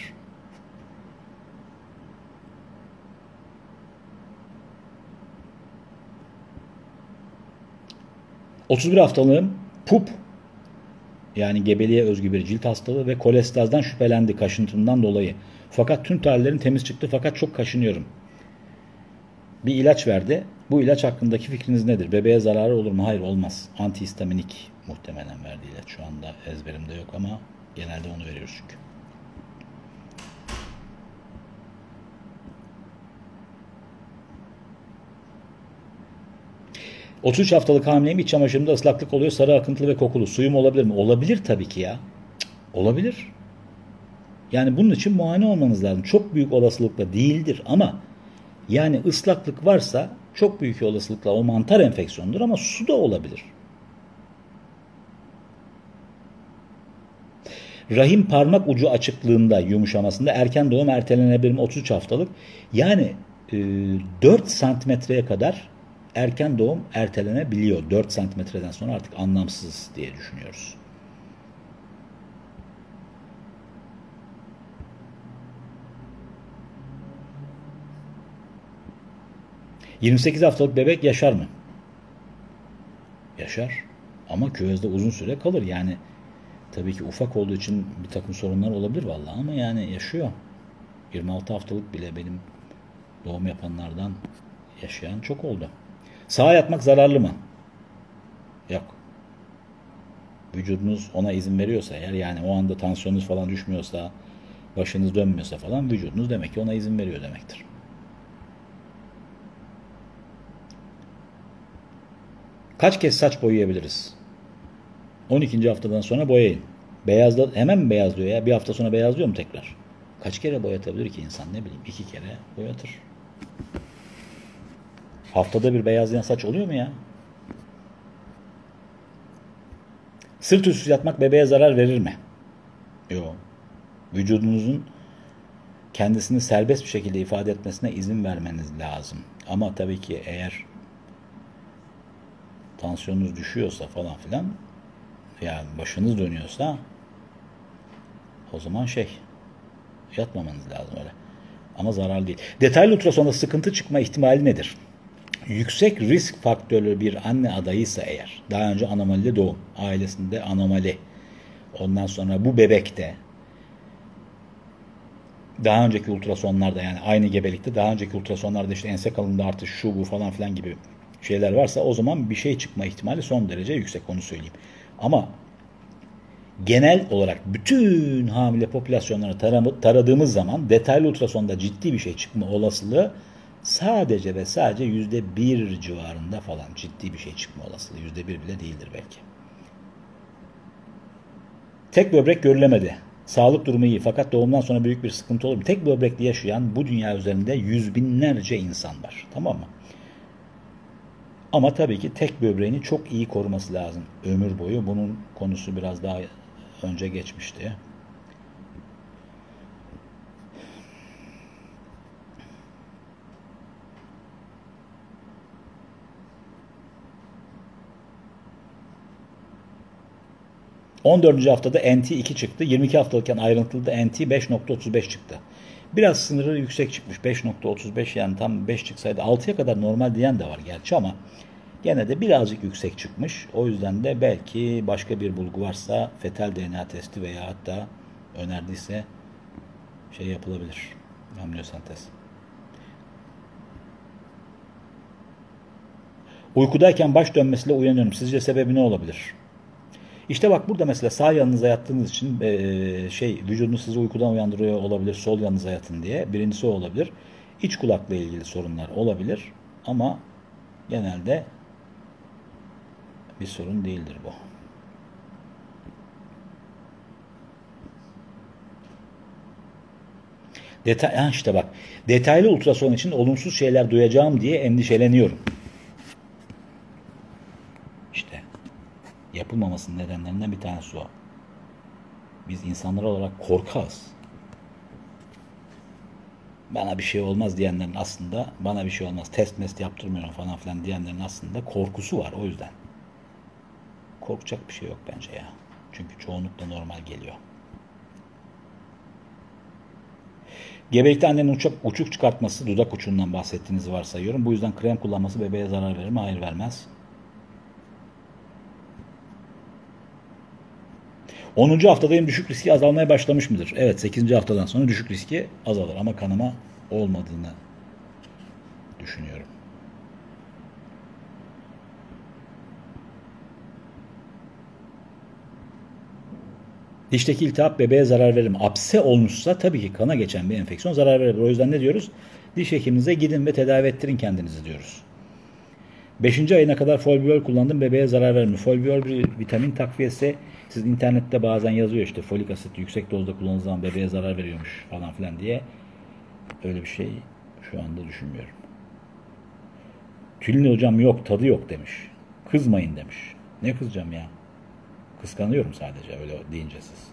Speaker 1: ...31 haftalığım pup yani gebeliğe özgü bir cilt hastalığı ve kolestazdan şüphelendi kaşıntımdan dolayı. Fakat tüm tahlillerim temiz çıktı fakat çok kaşınıyorum. Bir ilaç verdi. Bu ilaç hakkındaki fikriniz nedir? Bebeğe zararı olur mu? Hayır olmaz. Antihistaminik muhtemelen verdiği ilaç. Şu anda ezberimde yok ama genelde onu veriyoruz çünkü. ...33 haftalık hamileyim iç çamaşırımda ıslaklık oluyor... ...sarı akıntılı ve kokulu. Suyum olabilir mi? Olabilir tabii ki ya. Cık, olabilir. Yani bunun için muayene olmanız lazım. Çok büyük olasılıkla değildir ama... ...yani ıslaklık varsa... ...çok büyük olasılıkla o mantar enfeksiyonudur ama su da olabilir. Rahim parmak ucu açıklığında yumuşamasında erken doğum ertelenebilir mi? 33 haftalık. Yani e, 4 santimetreye kadar erken doğum ertelenebiliyor. 4 santimetreden sonra artık anlamsız diye düşünüyoruz. 28 haftalık bebek yaşar mı? Yaşar. Ama küvezde uzun süre kalır. Yani tabii ki ufak olduğu için bir takım sorunlar olabilir vallahi ama yani yaşıyor. 26 haftalık bile benim doğum yapanlardan yaşayan çok oldu. Sağa yatmak zararlı mı? Yok. Vücudunuz ona izin veriyorsa eğer yani o anda tansiyonunuz falan düşmüyorsa, başınız dönmüyorsa falan vücudunuz demek ki ona izin veriyor demektir. Kaç kez saç boyayabiliriz? 12. haftadan sonra boyayın. Beyazla, hemen mi beyazlıyor ya? Bir hafta sonra beyazlıyor mu tekrar? Kaç kere boyatabilir ki insan ne bileyim? iki kere boyatır. Haftada bir beyazlayan saç oluyor mu ya? Sırt üstü yatmak bebeğe zarar verir mi? Yok. Vücudunuzun kendisini serbest bir şekilde ifade etmesine izin vermeniz lazım. Ama tabii ki eğer tansiyonunuz düşüyorsa falan filan yani başınız dönüyorsa o zaman şey yatmamanız lazım öyle. Ama zararlı değil. Detaylı ultrasonda sıkıntı çıkma ihtimali nedir? Yüksek risk faktörlü bir anne adayıysa eğer, daha önce anomalide doğum, ailesinde anomali, ondan sonra bu bebekte, daha önceki ultrasonlarda yani aynı gebelikte daha önceki ultrasonlarda işte ense kalınlığı artış şu bu falan filan gibi şeyler varsa o zaman bir şey çıkma ihtimali son derece yüksek onu söyleyeyim. Ama genel olarak bütün hamile popülasyonları taradığımız zaman detaylı ultrasonda ciddi bir şey çıkma olasılığı sadece ve sadece yüzde bir civarında falan ciddi bir şey çıkma olasılığı. Yüzde bir bile değildir belki. Tek böbrek görülemedi. Sağlık durumu iyi fakat doğumdan sonra büyük bir sıkıntı olur. Tek böbrekli yaşayan bu dünya üzerinde yüz binlerce insan var. Tamam mı? Ama tabii ki tek böbreğini çok iyi koruması lazım ömür boyu. Bunun konusu biraz daha önce geçmişti. On dördüncü haftada NT 2 çıktı. 22 haftalıkken ayrıntılı da NT 5.35 çıktı. Biraz sınırı yüksek çıkmış. 5.35 yani tam 5 çıksaydı 6'ya kadar normal diyen de var gerçi ama gene de birazcık yüksek çıkmış. O yüzden de belki başka bir bulgu varsa fetal DNA testi veya hatta önerdiyse şey yapılabilir. Amniyosentez. Uykudayken baş dönmesiyle uyanıyorum. Sizce sebebi ne olabilir? İşte bak burada mesela sağ yanınıza yattığınız için e, şey vücudunuz sizi uykudan uyandırıyor olabilir. Sol yanınıza yatın diye. Birincisi o olabilir. İç kulakla ilgili sorunlar olabilir. Ama genelde bir sorun değildir bu. Detay, işte bak detaylı ultrason için olumsuz şeyler duyacağım diye endişeleniyorum. Yapılmamasının nedenlerinden bir tanesi o. Biz insanlar olarak korkağız. Bana bir şey olmaz diyenlerin aslında bana bir şey olmaz test mest yaptırmıyorum falan filan diyenlerin aslında korkusu var o yüzden. Korkacak bir şey yok bence ya. Çünkü çoğunlukla normal geliyor. Gebelikte annenin uçak, uçuk çıkartması, dudak uçundan bahsettiğinizi varsayıyorum. Bu yüzden krem kullanması bebeğe zarar verir mi? Hayır vermez. 10. haftadayım düşük riski azalmaya başlamış mıdır? Evet 8. haftadan sonra düşük riski azalır ama kanama olmadığını düşünüyorum. Dişteki iltihap bebeğe zarar verir mi? Apse olmuşsa tabii ki kana geçen bir enfeksiyon zarar verir. O yüzden ne diyoruz? Diş hekiminize gidin ve tedavi ettirin kendinizi diyoruz. Beşinci ayına kadar folbiol kullandım. Bebeğe zarar vermiyor. Folbiol bir vitamin takviyesi. Siz internette bazen yazıyor işte folik asit yüksek dozda kullanıldığı zaman bebeğe zarar veriyormuş falan filan diye. Öyle bir şey şu anda düşünmüyorum. Tülin hocam yok tadı yok demiş. Kızmayın demiş. Ne kızacağım ya? Kıskanıyorum sadece öyle deyince siz.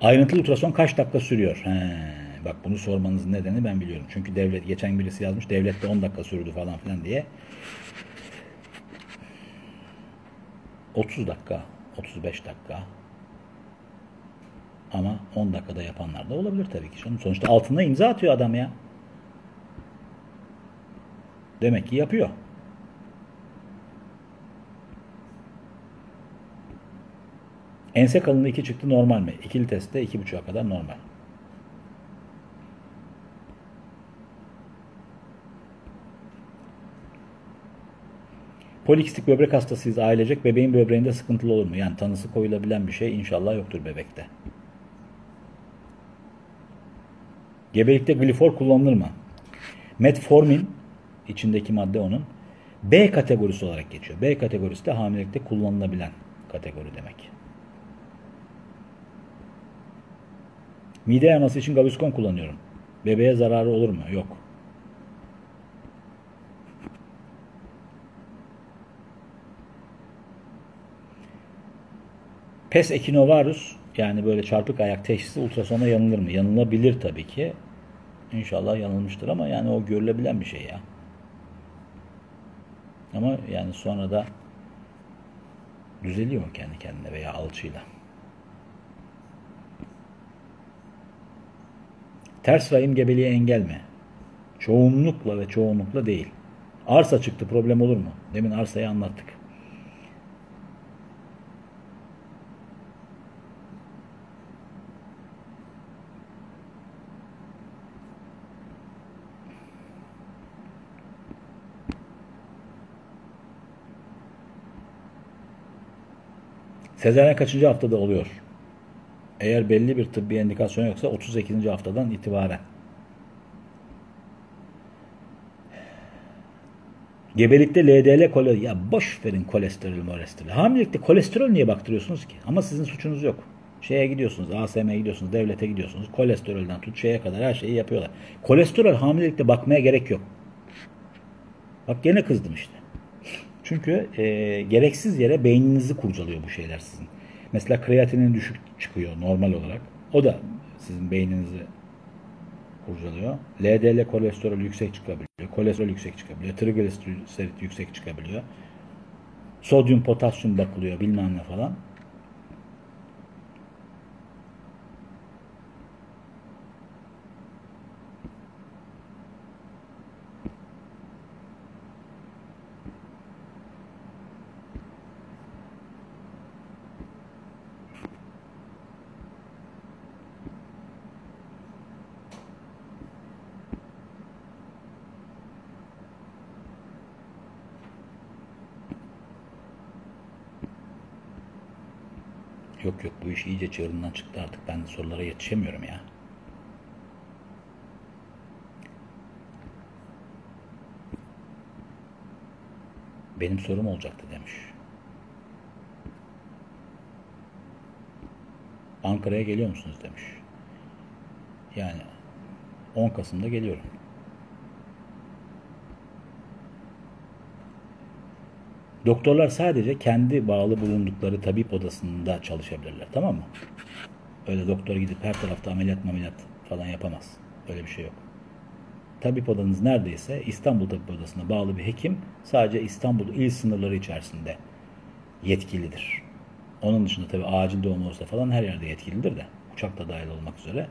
Speaker 1: Ayrıntılı ultrason kaç dakika sürüyor? He, bak bunu sormanızın nedeni ben biliyorum. Çünkü devlet geçen birisi yazmış devlette 10 dakika sürdü falan filan diye. 30 dakika, 35 dakika. Ama 10 dakikada yapanlar da olabilir tabii ki. Sonuçta altında imza atıyor adam ya. Demek ki yapıyor. Ense kalınlığı 2 çıktı normal mi? İkili testte 2,5'a kadar normal. Polikistik böbrek hastasıyız ailecek. Bebeğin böbreğinde sıkıntılı olur mu? Yani tanısı koyulabilen bir şey inşallah yoktur bebekte. Gebelikte glifor kullanılır mı? Metformin içindeki madde onun B kategorisi olarak geçiyor. B kategorisi de hamilelikte kullanılabilen kategori demek. Mide yanması için Gaviscon kullanıyorum. Bebeğe zararı olur mu? Yok. Pes echinovarus yani böyle çarpık ayak teşhisi ultrasona yanılır mı? Yanılabilir tabii ki. İnşallah yanılmıştır ama yani o görülebilen bir şey ya. Ama yani sonra da düzeliyor kendi kendine veya alçıyla. Ters rahim gebeliğe engel mi? Çoğunlukla ve çoğunlukla değil. Arsa çıktı problem olur mu? Demin arsayı anlattık. Sezaryen kaçıncı haftada oluyor? Eğer belli bir tıbbi endikasyon yoksa 38. haftadan itibaren. Gebelikte LDL kolesterol ya boş verin kolesterol kolesterol. Hamilelikte kolesterol niye baktırıyorsunuz ki? Ama sizin suçunuz yok. Şeye gidiyorsunuz, ASM'ye gidiyorsunuz, devlete gidiyorsunuz. Kolesterolden tut şeye kadar her şeyi yapıyorlar. Kolesterol hamilelikte bakmaya gerek yok. Bak gene kızdım işte. Çünkü e, gereksiz yere beyninizi kurcalıyor bu şeyler sizin. Mesela kreatinin düşük çıkıyor normal olarak. O da sizin beyninizi kurcalıyor. LDL kolesterol yüksek çıkabiliyor. Kolesterol yüksek çıkabiliyor. Trigliserit yüksek çıkabiliyor. Sodyum, potasyum bakılıyor bilmem ne falan. Yok yok bu iş iyice çığırından çıktı artık. Ben sorulara yetişemiyorum ya. Benim sorum olacaktı demiş. Ankara'ya geliyor musunuz demiş. Yani 10 Kasım'da geliyorum. Doktorlar sadece kendi bağlı bulundukları tabip odasında çalışabilirler. Tamam mı? Öyle doktor gidip her tarafta ameliyat ameliyat falan yapamaz. Öyle bir şey yok. Tabip odanız neredeyse İstanbul Tabip Odası'na bağlı bir hekim sadece İstanbul il sınırları içerisinde yetkilidir. Onun dışında tabii acil doğum olursa falan her yerde yetkilidir de uçakta dahil olmak üzere.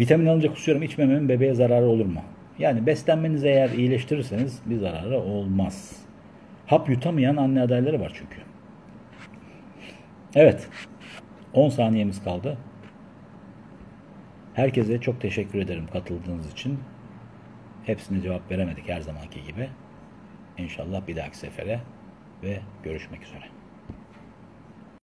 Speaker 1: Vitamin alınca kusuyorum içmememin bebeğe zararı olur mu? Yani beslenmenizi eğer iyileştirirseniz bir zararı olmaz. Hap yutamayan anne adayları var çünkü. Evet. 10 saniyemiz kaldı. Herkese çok teşekkür ederim katıldığınız için. Hepsine cevap veremedik her zamanki gibi. İnşallah bir dahaki sefere ve görüşmek üzere.